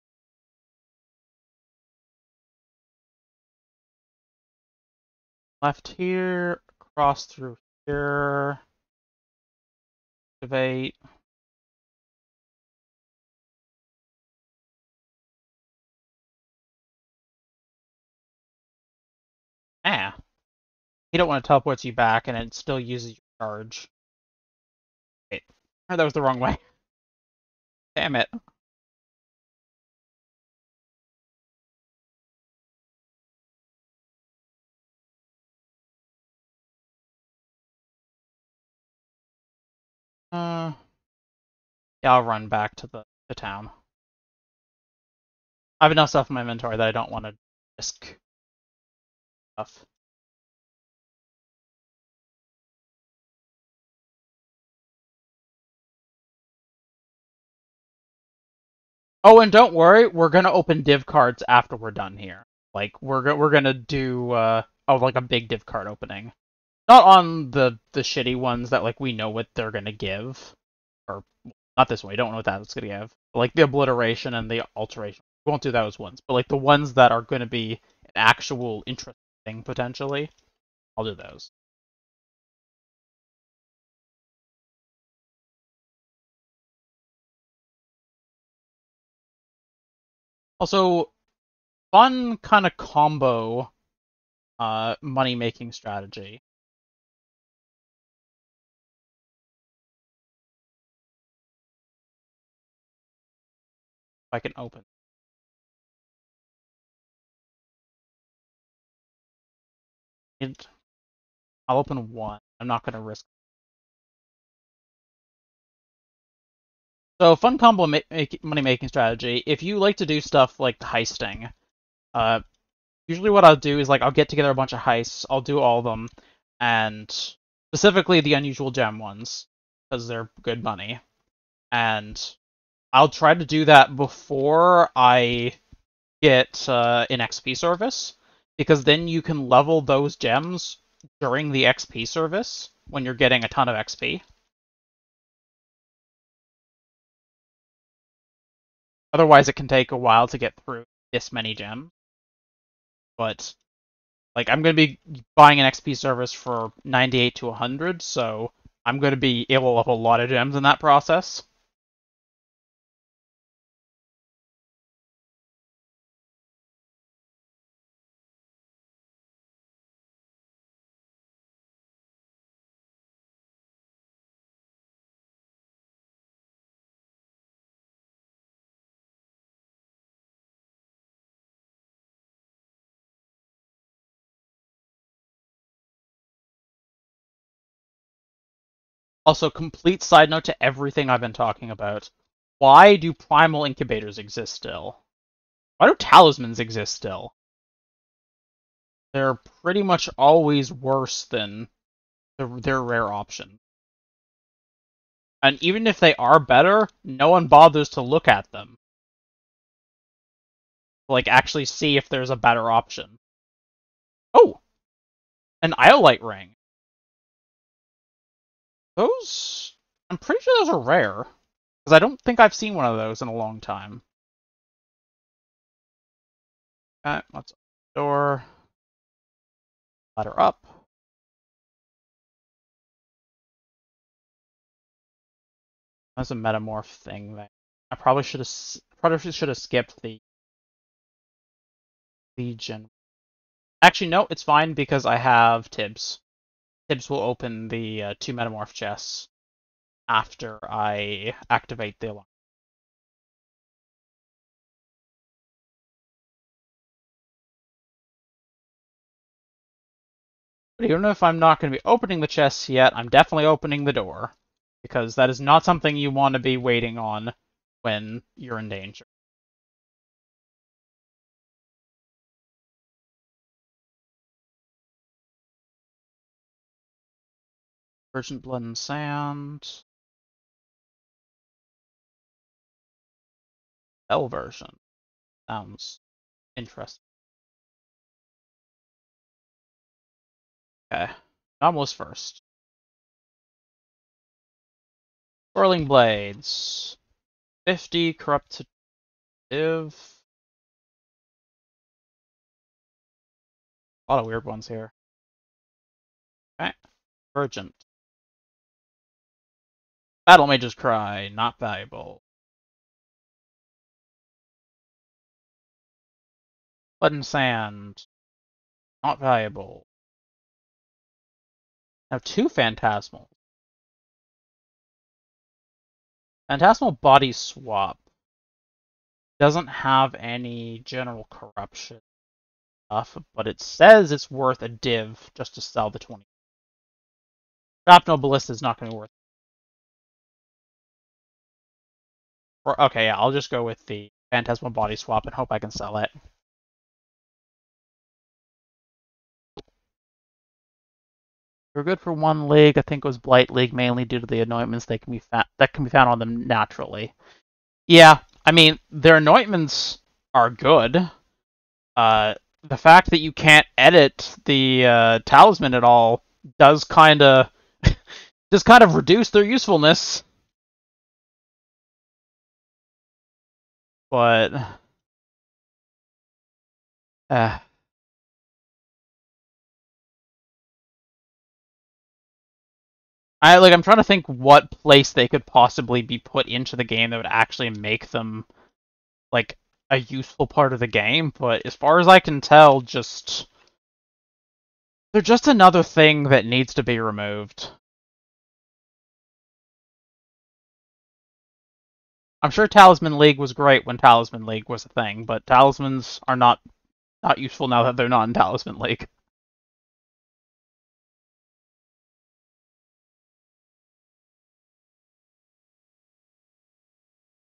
Left here, cross through here activate. Ah. You don't want to teleport you back and it still uses your charge. Wait. Oh, that was the wrong way. Damn it. Uh, yeah, I'll run back to the, town. I have enough stuff in my inventory that I don't want to risk stuff. Oh, and don't worry, we're gonna open div cards after we're done here. Like we're we're gonna do uh oh like a big div card opening. Not on the the shitty ones that like we know what they're gonna give, or not this one. We don't know what that's gonna give. But, like the obliteration and the alteration. We won't do those ones, but like the ones that are gonna be an actual interesting thing potentially, I'll do those. Also, fun kind of combo uh, money making strategy. I can open. It, I'll open one. I'm not going to risk. So, fun combo ma money making strategy. If you like to do stuff like heisting, uh, usually what I'll do is like I'll get together a bunch of heists. I'll do all of them, and specifically the unusual gem ones because they're good money. And I'll try to do that before I get uh, an XP service, because then you can level those gems during the XP service when you're getting a ton of XP. Otherwise, it can take a while to get through this many gems. But, like, I'm going to be buying an XP service for 98 to 100, so I'm going to be able to level a lot of gems in that process. Also, complete side note to everything I've been talking about. Why do primal incubators exist still? Why do talismans exist still? They're pretty much always worse than their rare option. And even if they are better, no one bothers to look at them. Like, actually see if there's a better option. Oh! An Iolite ring. Those, I'm pretty sure those are rare. Because I don't think I've seen one of those in a long time. Let's door. Ladder up. That's a metamorph thing that I probably should have probably should have skipped the Legion. Actually, no, it's fine because I have Tibbs. Tibbs will open the uh, two metamorph chests after I activate the alarm. But even if I'm not going to be opening the chests yet, I'm definitely opening the door. Because that is not something you want to be waiting on when you're in danger. Virgin Blood and Sand. L version. Sounds interesting. Okay. Almost first. Swirling Blades. 50 corruptive. A lot of weird ones here. Okay. Virgin. Battle Mage's Cry, not valuable. And Sand, not valuable. Now two Phantasmal. Phantasmal Body Swap doesn't have any general corruption stuff, but it says it's worth a div just to sell the 20. Shrapnel Ballista is not going to be worth Or, okay, yeah, I'll just go with the Phantasmal Body Swap and hope I can sell it. They're good for one league. I think it was Blight League mainly due to the anointments they can be that can be found on them naturally. Yeah, I mean their anointments are good. Uh, the fact that you can't edit the uh, talisman at all does kind of just kind of reduce their usefulness. But uh, I like I'm trying to think what place they could possibly be put into the game that would actually make them like a useful part of the game, but as far as I can tell, just they're just another thing that needs to be removed. I'm sure Talisman League was great when Talisman League was a thing, but talismans are not not useful now that they're not in Talisman League.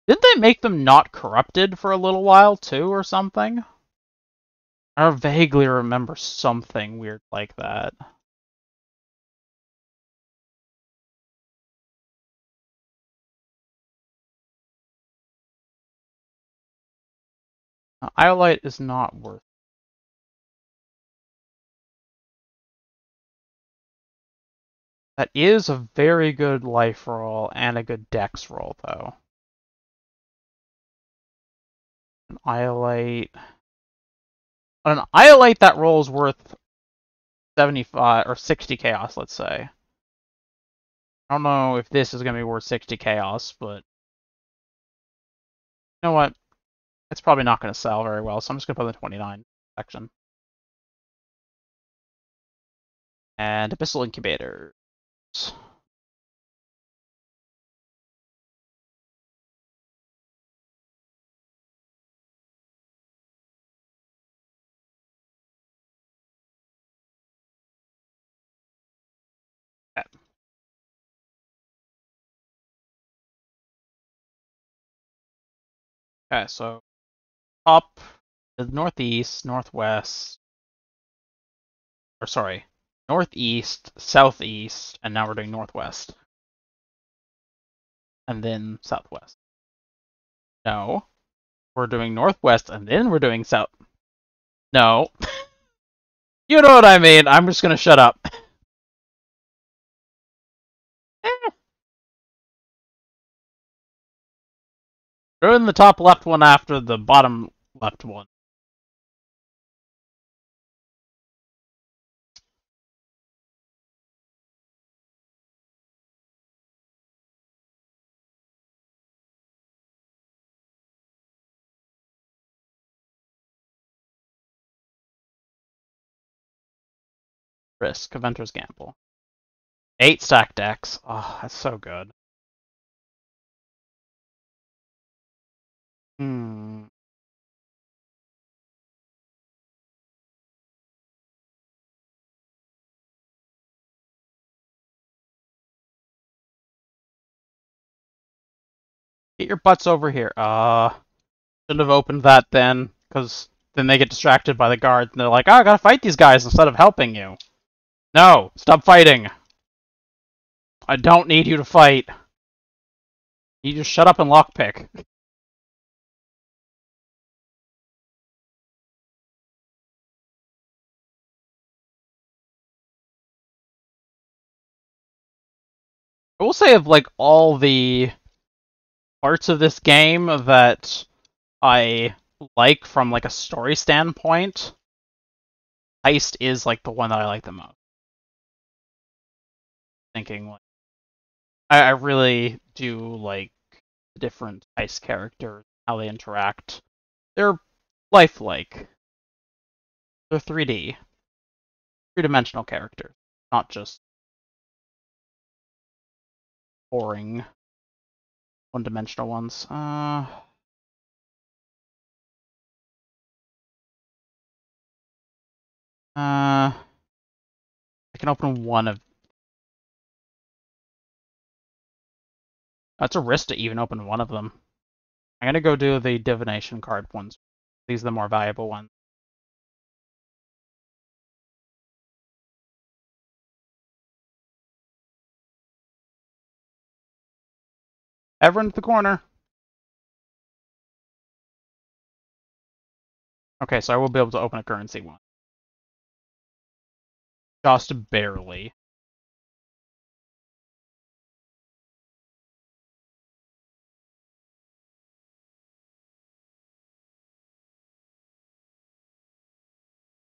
Didn't they make them not corrupted for a little while too, or something? I vaguely remember something weird like that. Iolite is not worth That is a very good life roll and a good dex roll, though. An Iolite. An Iolite that roll is worth 75 or 60 chaos, let's say. I don't know if this is going to be worth 60 chaos, but. You know what? It's probably not going to sell very well, so I'm just going to put the 29 section. And Abyssal Incubators. Okay, so up the northeast, northwest, or sorry, northeast, southeast, and now we're doing northwest. And then southwest. No. We're doing northwest, and then we're doing south. No. you know what I mean. I'm just gonna shut up. Ruin the top left one after the bottom left one. Risk, Aventur's Gamble. Eight stack decks. Oh, that's so good. Hmm. Get your butts over here. Uh, shouldn't have opened that then, because then they get distracted by the guards and they're like, oh, I gotta fight these guys instead of helping you. No, stop fighting. I don't need you to fight. You just shut up and lockpick. I will say of like all the parts of this game that I like from like a story standpoint, Heist is like the one that I like the most. Thinking like I, I really do like the different Heist characters, how they interact. They're lifelike. They're 3D. Three dimensional characters, not just boring one-dimensional ones. Uh, uh, I can open one of. That's a risk to even open one of them. I'm gonna go do the divination card ones. These are the more valuable ones. Everyone to the corner. Okay, so I will be able to open a currency one. Just barely.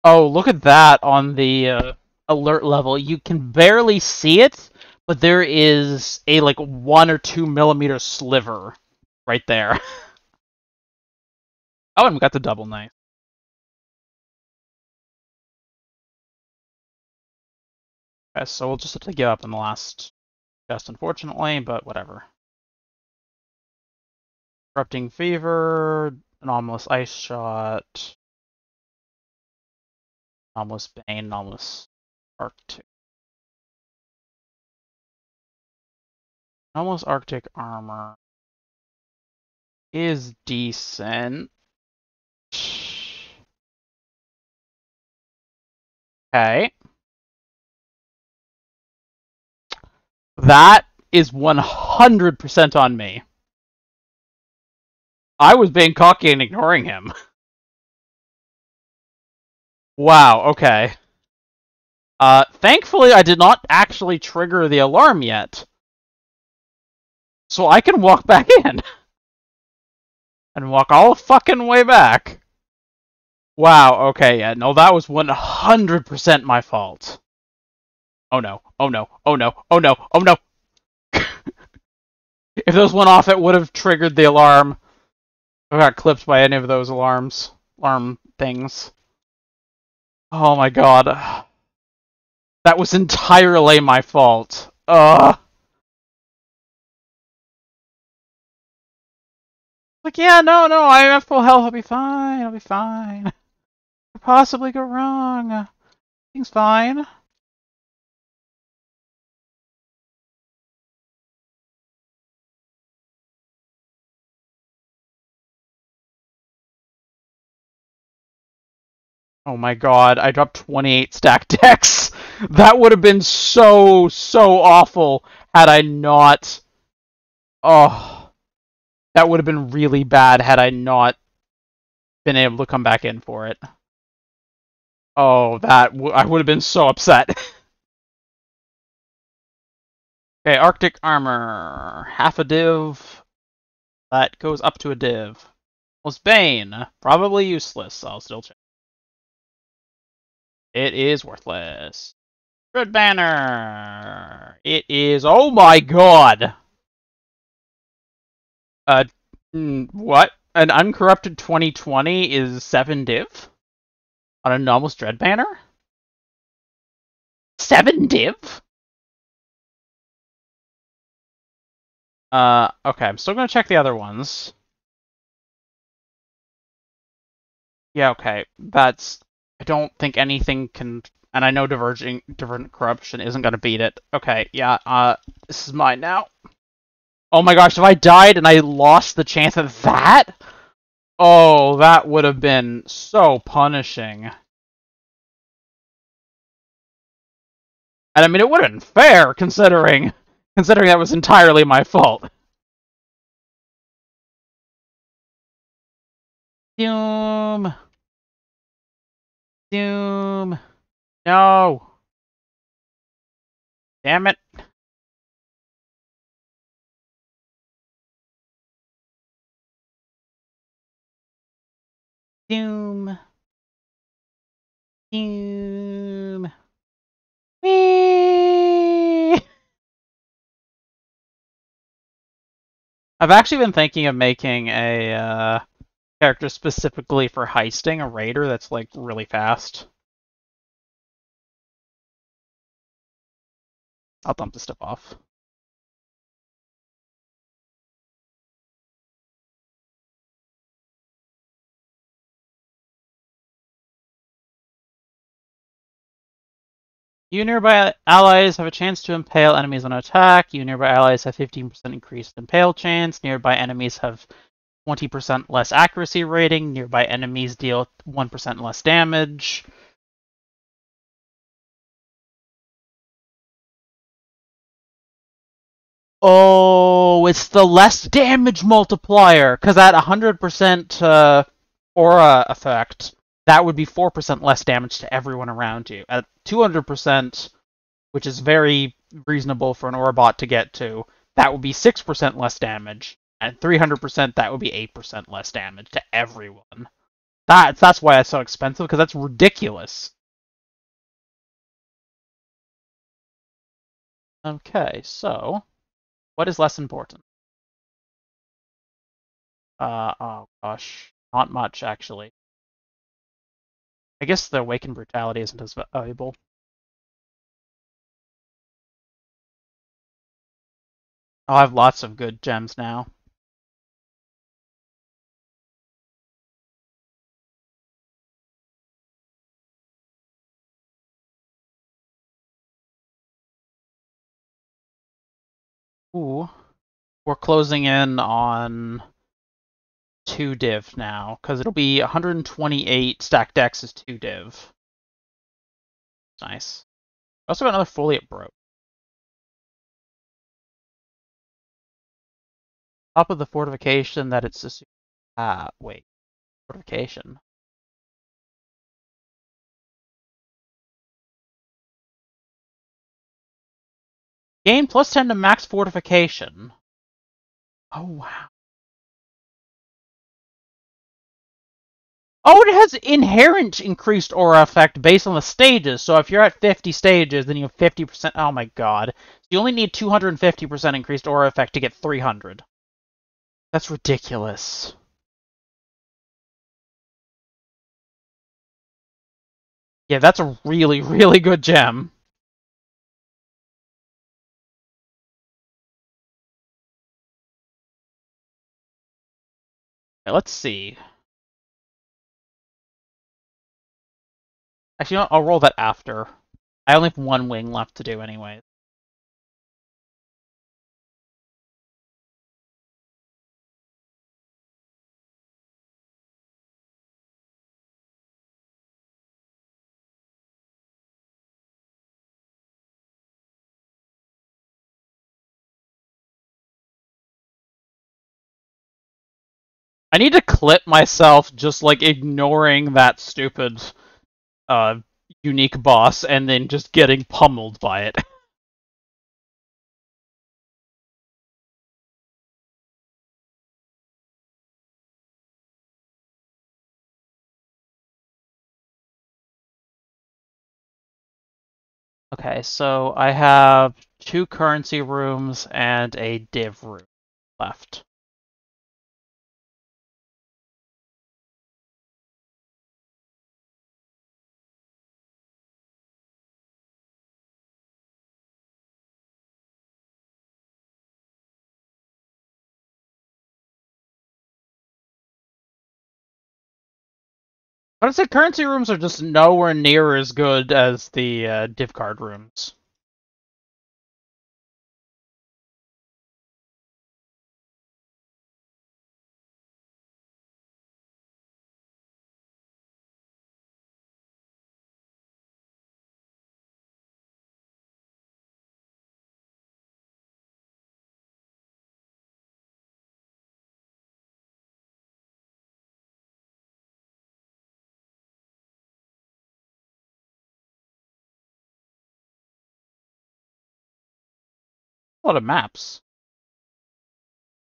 Oh, look at that on the uh, alert level. You can barely see it, but there is a like one or two millimeter sliver right there. oh, and we got the double knife. Okay, so we'll just have to give up in the last chest, unfortunately, but whatever. Corrupting Fever, Anomalous Ice Shot, Anomalous Bane, Anomalous Arc 2. Almost Arctic armor is decent. Okay. That is 100% on me. I was being cocky and ignoring him. wow, okay. Uh, thankfully, I did not actually trigger the alarm yet. So I can walk back in. and walk all the fucking way back. Wow, okay, yeah, no, that was 100% my fault. Oh no, oh no, oh no, oh no, oh no! if those went off, it would have triggered the alarm. I got clipped by any of those alarms. Alarm things. Oh my god. That was entirely my fault. Ugh. Like, yeah, no, no, I have full health. I'll be fine. I'll be fine. Could possibly go wrong. Things fine. Oh my god, I dropped 28 stack decks. That would have been so, so awful had I not. Oh. That would have been really bad had I not been able to come back in for it. Oh, that. I would have been so upset. okay, Arctic Armor. Half a div. That goes up to a div. Was Bane. Probably useless. I'll still check. It is worthless. Dread Banner. It is. Oh my god. Uh, what? An uncorrupted 2020 is 7 div? On a normal Dread Banner? 7 div? Uh, okay, I'm still gonna check the other ones. Yeah, okay, that's I don't think anything can, and I know diverging different corruption isn't gonna beat it. Okay, yeah, uh, this is mine now. Oh my gosh, if I died and I lost the chance of that? Oh, that would have been so punishing. And I mean, it would have been fair, considering, considering that was entirely my fault. Doom. Doom. No. Damn it. Doom. Doom. Whee! I've actually been thinking of making a uh, character specifically for heisting, a raider that's like really fast. I'll dump this stuff off. You nearby allies have a chance to impale enemies on attack. You nearby allies have 15% increased impale chance. Nearby enemies have 20% less accuracy rating. Nearby enemies deal 1% less damage. Oh, it's the less damage multiplier, because at 100% uh, aura effect, that would be 4% less damage to everyone around you. At 200%, which is very reasonable for an aura bot to get to, that would be 6% less damage. At 300%, that would be 8% less damage to everyone. That's, that's why it's so expensive, because that's ridiculous. Okay, so, what is less important? Uh, oh gosh, not much, actually. I guess the Awakened Brutality isn't as valuable. Oh, I'll have lots of good gems now. Ooh. We're closing in on two div now, because it'll be 128 stack decks is two div. Nice. Also got another foliate broke. Top of the fortification that it's a ah wait fortification. Gain plus 10 to max fortification. Oh, wow. Oh, it has inherent increased aura effect based on the stages. So if you're at 50 stages, then you have 50%. Oh my god. You only need 250% increased aura effect to get 300. That's ridiculous. Yeah, that's a really, really good gem. let's see. Actually, know I'll roll that after. I only have one wing left to do anyway. I need to clip myself just like ignoring that stupid uh unique boss and then just getting pummeled by it. okay, so I have two currency rooms and a div room left. I'd say currency rooms are just nowhere near as good as the uh, div card rooms. Lot of maps.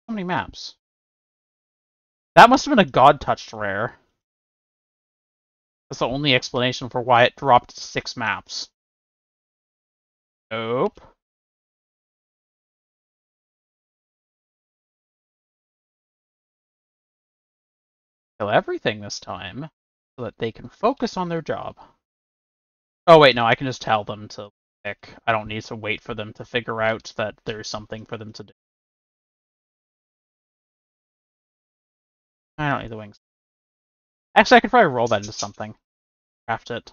How many maps? That must have been a God touched rare. That's the only explanation for why it dropped six maps. Nope. Kill everything this time, so that they can focus on their job. Oh wait, no, I can just tell them to. I don't need to wait for them to figure out that there's something for them to do. I don't need the wings. Actually, I could probably roll that into something. Craft it.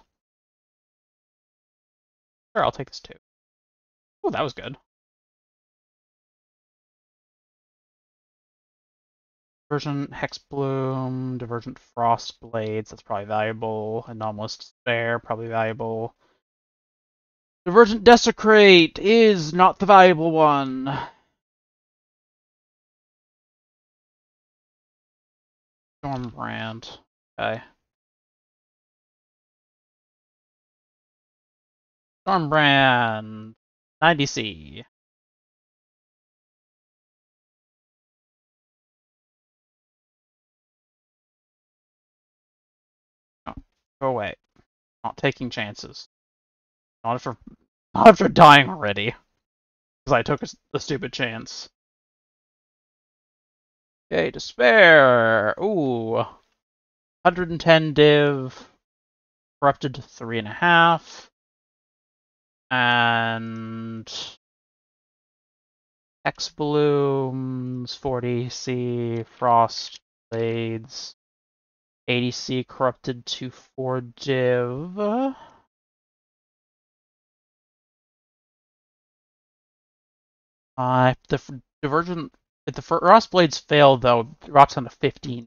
Sure, I'll take this too. Oh, that was good. Divergent Hexblast, Divergent Frost Blades, that's probably valuable. Anomalous Despair, probably valuable. Divergent Desecrate is not the valuable one. Stormbrand. Okay. Stormbrand. 90C. Oh, go away. Not taking chances. Not not after dying already. Because I took a, stupid chance. Okay, despair. Ooh. 110 div. Corrupted to 3.5. And... X blooms, 40C, frost blades, 80C corrupted to 4 div. Uh, the divergent, if the frost blades fail though, it drops down to 15.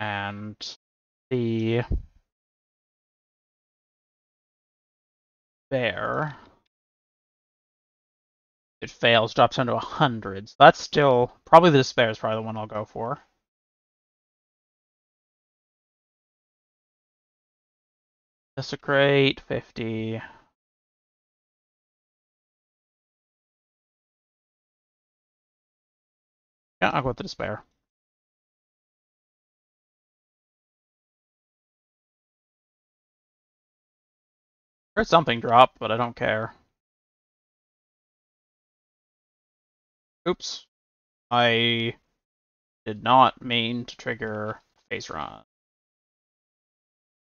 And the bear, it fails, drops down to 100. So that's still, probably the despair is probably the one I'll go for. Desecrate, 50. Yeah, I'll go with the despair. Heard something drop, but I don't care. Oops. I did not mean to trigger face run.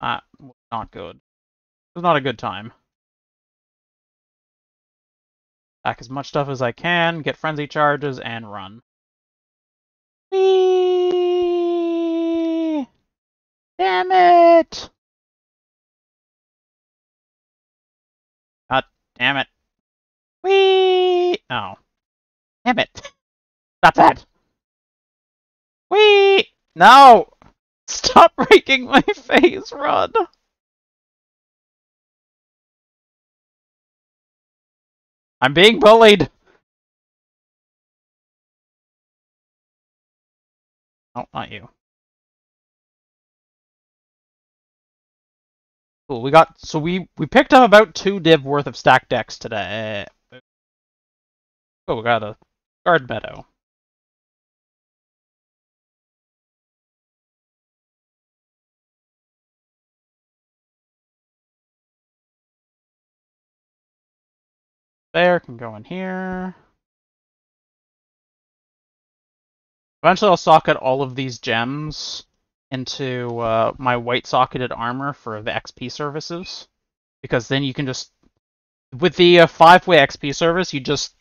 That was not good. It was not a good time. Back as much stuff as I can, get frenzy charges, and run. Whee! Damn it! God damn it. Whee! Oh. Damn it. That's it. Whee! No! Stop breaking my face, Rod! I'm being bullied! Oh, not you. Cool, we got, so we, we picked up about two div worth of stack decks today. Oh, we got a guard meadow. There, can go in here. Eventually I'll socket all of these gems into uh, my white socketed armor for the XP services. Because then you can just... With the uh, five-way XP service, you just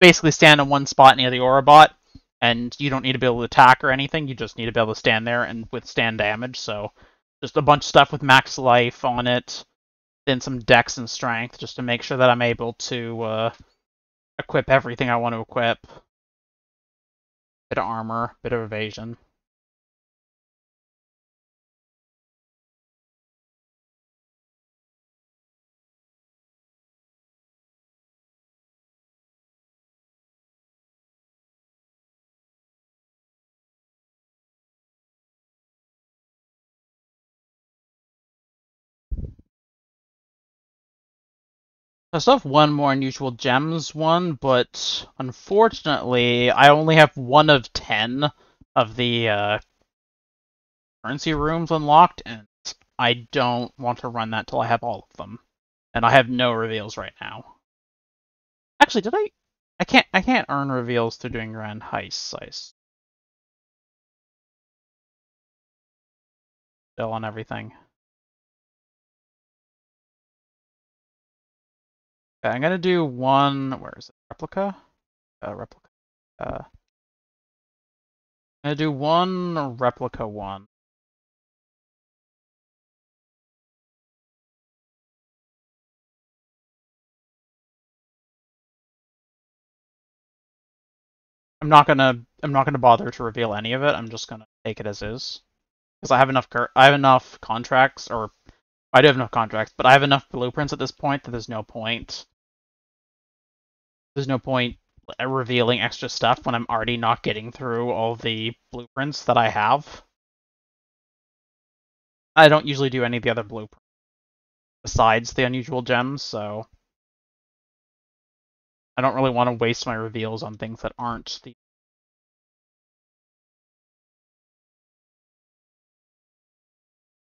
basically stand in one spot near the Aura bot, and you don't need to be able to attack or anything, you just need to be able to stand there and withstand damage, so... Just a bunch of stuff with max life on it, then some dex and strength just to make sure that I'm able to uh, equip everything I want to equip. Bit of armor, bit of evasion. I still have one more unusual gems one, but unfortunately, I only have one of ten of the uh, currency rooms unlocked, and I don't want to run that till I have all of them. And I have no reveals right now. Actually, did I? I can't. I can't earn reveals through doing grand heists. I still on everything. I'm gonna do one. Where is it? Replica. Uh, replica. Uh, I'm gonna do one replica one. I'm not gonna. I'm not gonna bother to reveal any of it. I'm just gonna take it as is, because I have enough. I have enough contracts, or I do have enough contracts, but I have enough blueprints at this point that there's no point there's no point revealing extra stuff when I'm already not getting through all the blueprints that I have. I don't usually do any of the other blueprints besides the unusual gems, so I don't really want to waste my reveals on things that aren't the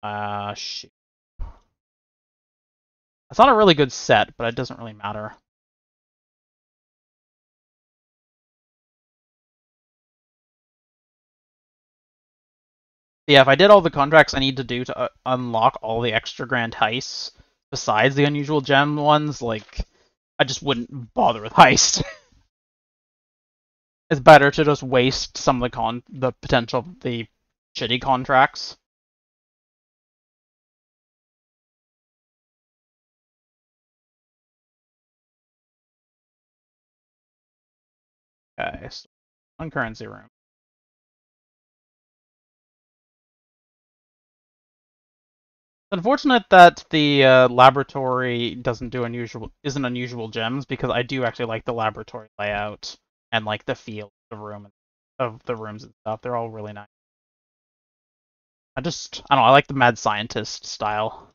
Uh, shoot. It's not a really good set, but it doesn't really matter. Yeah, if I did all the contracts I need to do to uh, unlock all the extra grand heists, besides the unusual gem ones, like, I just wouldn't bother with heist. it's better to just waste some of the con the potential the shitty contracts. Okay, so currency room. Unfortunate that the uh, laboratory doesn't do unusual isn't unusual gems because I do actually like the laboratory layout and like the feel of the room of the rooms and stuff. They're all really nice. I just I don't know, I like the mad scientist style.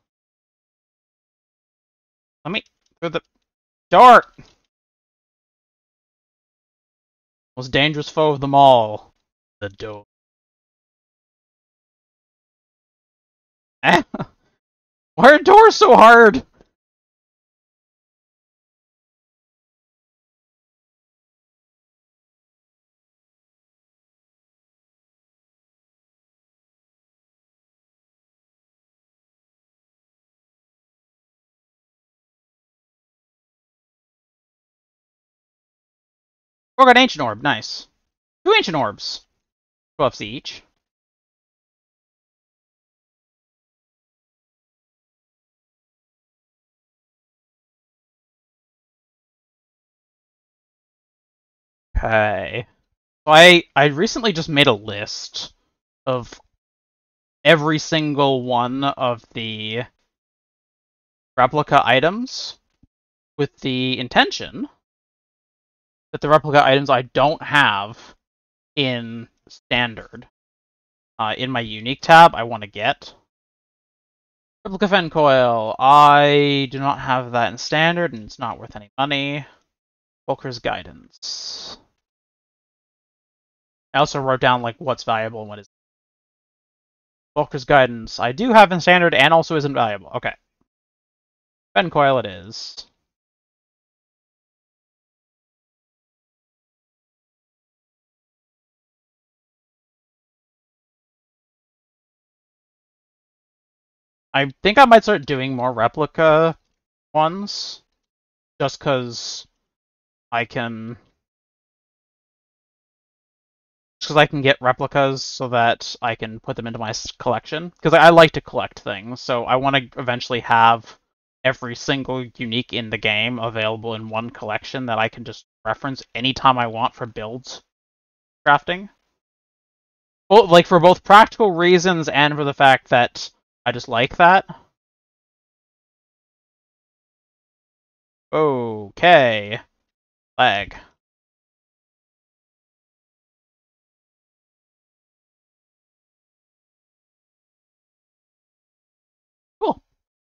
Let me through the door. Most dangerous foe of them all. The door. Why are doors so hard? Oh, got ancient orb. Nice. Two ancient orbs. Buffs each. Okay. I I recently just made a list of every single one of the replica items with the intention that the replica items I don't have in standard. Uh, in my unique tab, I want to get replica Fencoil. I do not have that in standard, and it's not worth any money. Volkuur's guidance. I also wrote down like what's valuable and what is. Volkuur's guidance. I do have in standard and also isn't valuable. Okay. Fencoil it is. I think I might start doing more replica ones, just because I can, because I can get replicas so that I can put them into my collection. Because I like to collect things, so I want to eventually have every single unique in the game available in one collection that I can just reference anytime I want for builds crafting. Well, like for both practical reasons and for the fact that I just like that. Okay. Lag.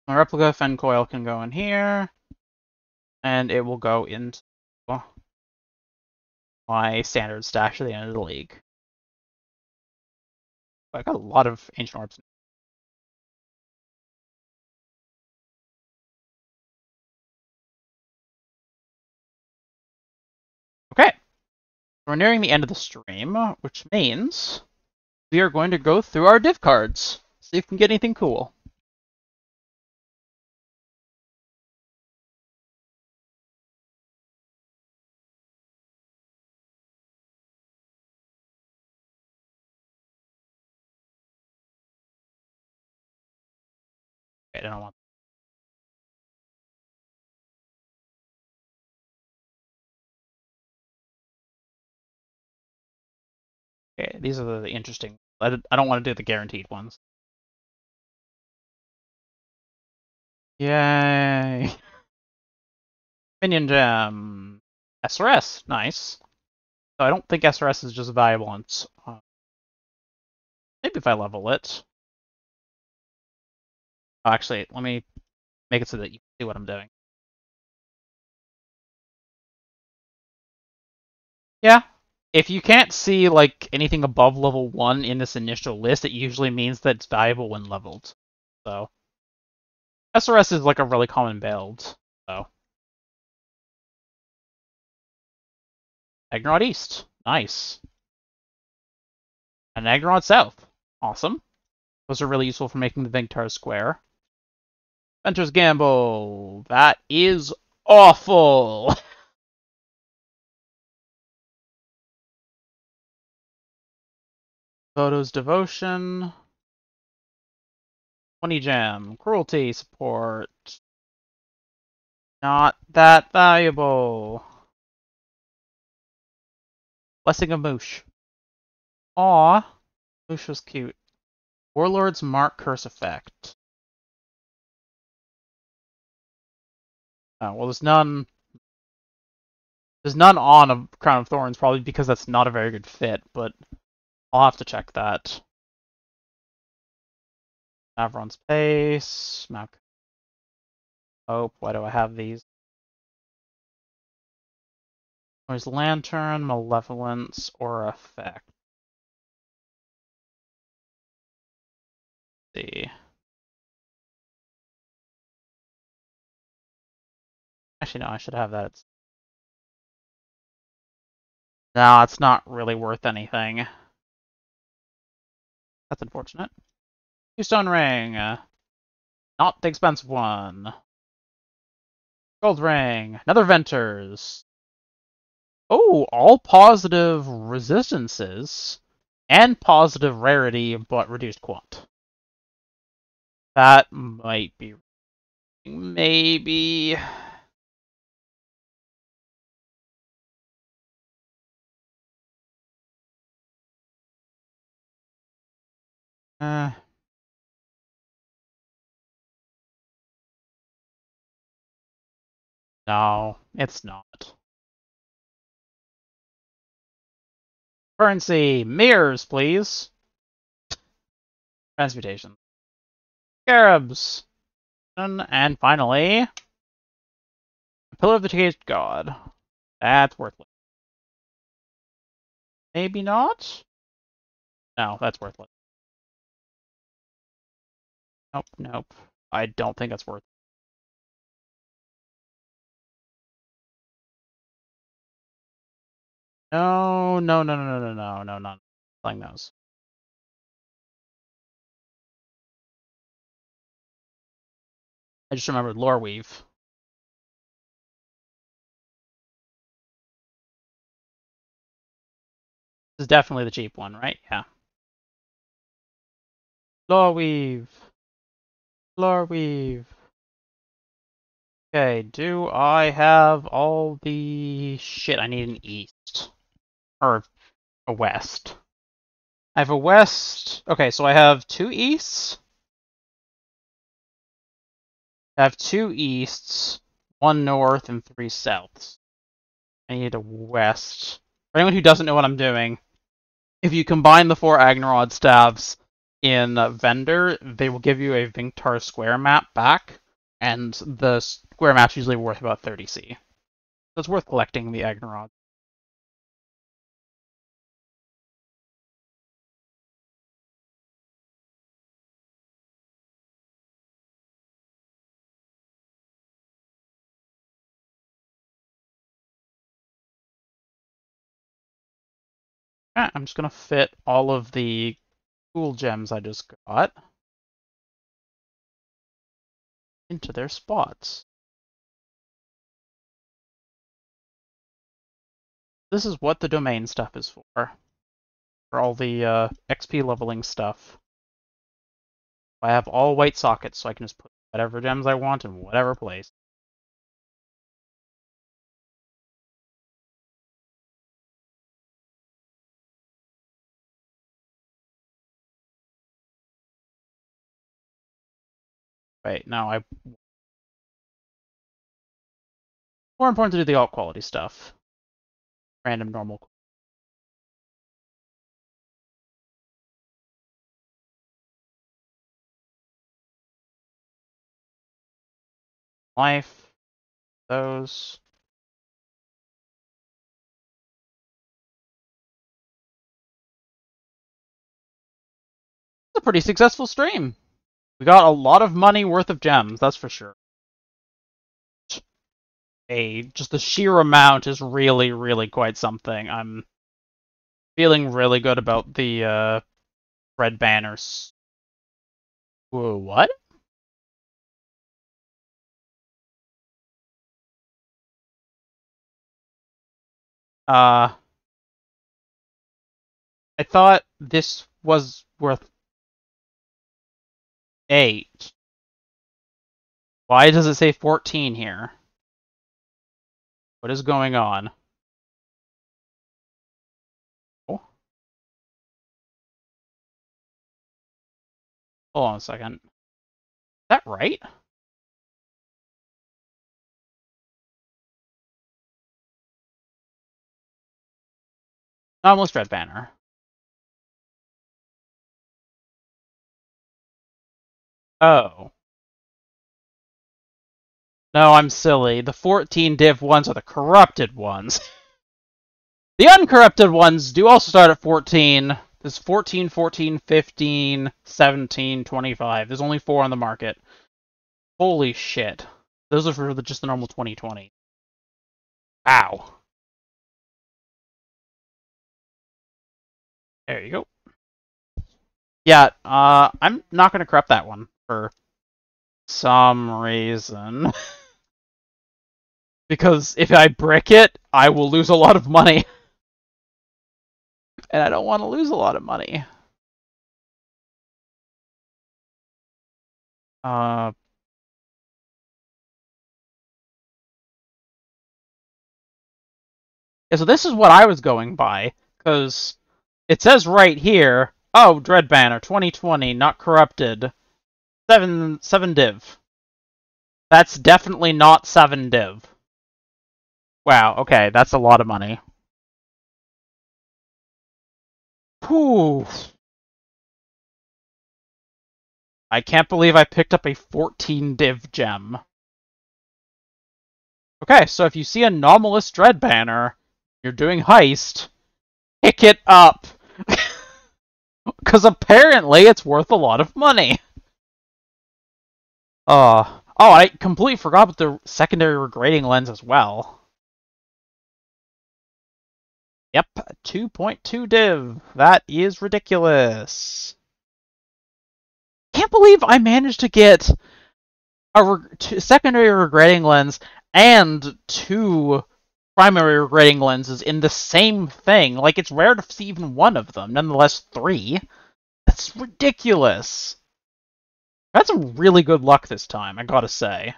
My replica Fencoil can go in here. And it will go into my standard stash at the end of the league. I got a lot of ancient orbs. Okay. We're nearing the end of the stream, which means we are going to go through our div cards, see if we can get anything cool. I don't want Okay, these are the interesting. I, don't want to do the guaranteed ones. Yay! Minion Gem! SRS, nice. So I don't think SRS is just valuable on... Uh, maybe if I level it. Oh, actually, let me make it so that you can see what I'm doing. Yeah, if you can't see like anything above level one in this initial list, it usually means that it's valuable when leveled. So SRS is like a really common build. So Agnerod East, nice. And Agnerod South, awesome. Those are really useful for making the Vinktar square. Ventor's Gamble, that is awful. Photos devotion. 20 gem. Cruelty support. Not that valuable. Blessing of Moosh. Aw. Moosh was cute. Warlord's Mark Curse Effect. Oh, well, there's none. There's none on a Crown of Thorns, probably because that's not a very good fit, but I'll have to check that. Avron's Pace, map. Oh, why do I have these? There's Lantern, Malevolence, or Effect. Let's see. Actually, no, I should have that. No, it's not really worth anything. That's unfortunate. Two stone Ring. Not the expensive one. Gold Ring. Another Ventors. Oh, all positive resistances. And positive rarity, but reduced quant. That might be... Maybe... Uh, no, it's not. Currency, mirrors, please. Transmutation. Scarabs. And finally, Pillar of the Caged God. That's worthless. Maybe not? No, that's worthless. Nope, nope. I don't think it's worth it. No, no, no, no, no, no, no, not playing those. I just remembered Lore Weave. This is definitely the cheap one, right? Yeah. Lore Weave. Lore Weave. Okay, do I have all the shit I need an east? Or a west? I have a west. Okay, so I have two easts. I have two easts, one north, and three souths. I need a west. For anyone who doesn't know what I'm doing, if you combine the four Agnerod staves in Vendor, they will give you a Vinktar square map back, and the square map's usually worth about 30c. So it's worth collecting the Agnerod. Ah, I'm just gonna fit all of the cool gems I just got into their spots. This is what the domain stuff is for. For all the uh, XP leveling stuff. I have all white sockets, so I can just put whatever gems I want in whatever place. Wait, no, I... More important to do the alt quality stuff. Random normal. Life. Those. It's a pretty successful stream. We got a lot of money worth of gems, that's for sure. A just the sheer amount is really, really quite something. I'm feeling really good about the uh, red banners. Whoa, what? Uh, I thought this was worth eight. Why does it say 14 here? What is going on? Oh. Hold on a second. Is that right? Almost red banner. Oh. No, I'm silly. The 14 div ones are the corrupted ones. The uncorrupted ones do also start at 14. There's 14, 14, 15, 17, 25. There's only four on the market. Holy shit. Those are for the, just the normal 2020. Ow. There you go. Yeah, uh, I'm not going to corrupt that one for some reason. because if I brick it, I will lose a lot of money. and I don't want to lose a lot of money. Uh, yeah, so this is what I was going by, because it says right here, oh, Dread Banner 2020, not corrupted, 7, 7 div. That's definitely not 7 div. Wow, okay, that's a lot of money. Whew. I can't believe I picked up a 14 div gem. Okay, so if you see Anomalous Dread Banner, you're doing heist, pick it up! Because apparently it's worth a lot of money. Uh, oh, I completely forgot about the secondary regrading lens as well. Yep, 2.2 div. That is ridiculous. Can't believe I managed to get a re secondary regrading lens and two primary regrading lenses in the same thing. Like, it's rare to see even one of them, nonetheless three. That's ridiculous. That's a really good luck this time, I gotta say.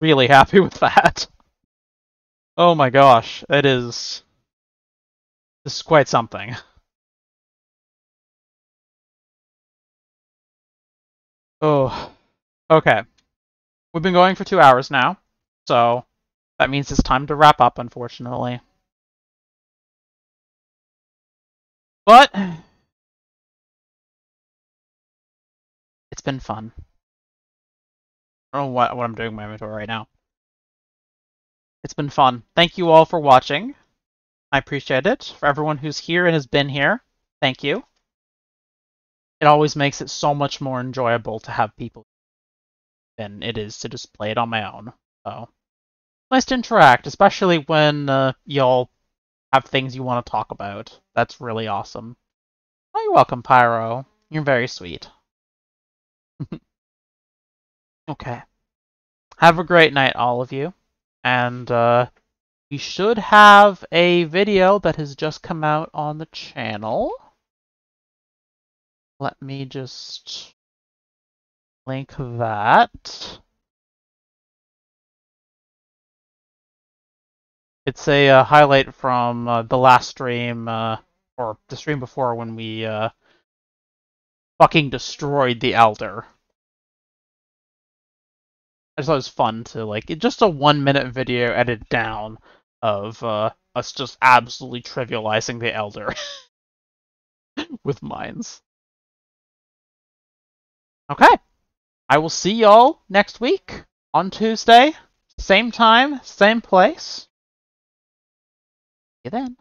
Really happy with that. Oh my gosh, it is... This is quite something. Oh, okay. We've been going for two hours now, so that means it's time to wrap up, unfortunately. But been fun. I don't know what, what I'm doing with my inventory right now. It's been fun. Thank you all for watching. I appreciate it. For everyone who's here and has been here, thank you. It always makes it so much more enjoyable to have people than it is to just play it on my own. So nice to interact, especially when uh, y'all have things you want to talk about. That's really awesome. Oh, you're welcome, Pyro. You're very sweet. okay. Have a great night, all of you. And uh, we should have a video that has just come out on the channel. Let me just link that. It's a uh, highlight from uh, the last stream, uh, or the stream before when we uh, fucking destroyed the Elder. I just thought it was fun to like just a one minute video edited down of uh, us just absolutely trivializing the Elder with mines. Okay. I will see y'all next week on Tuesday. Same time, same place. See you then.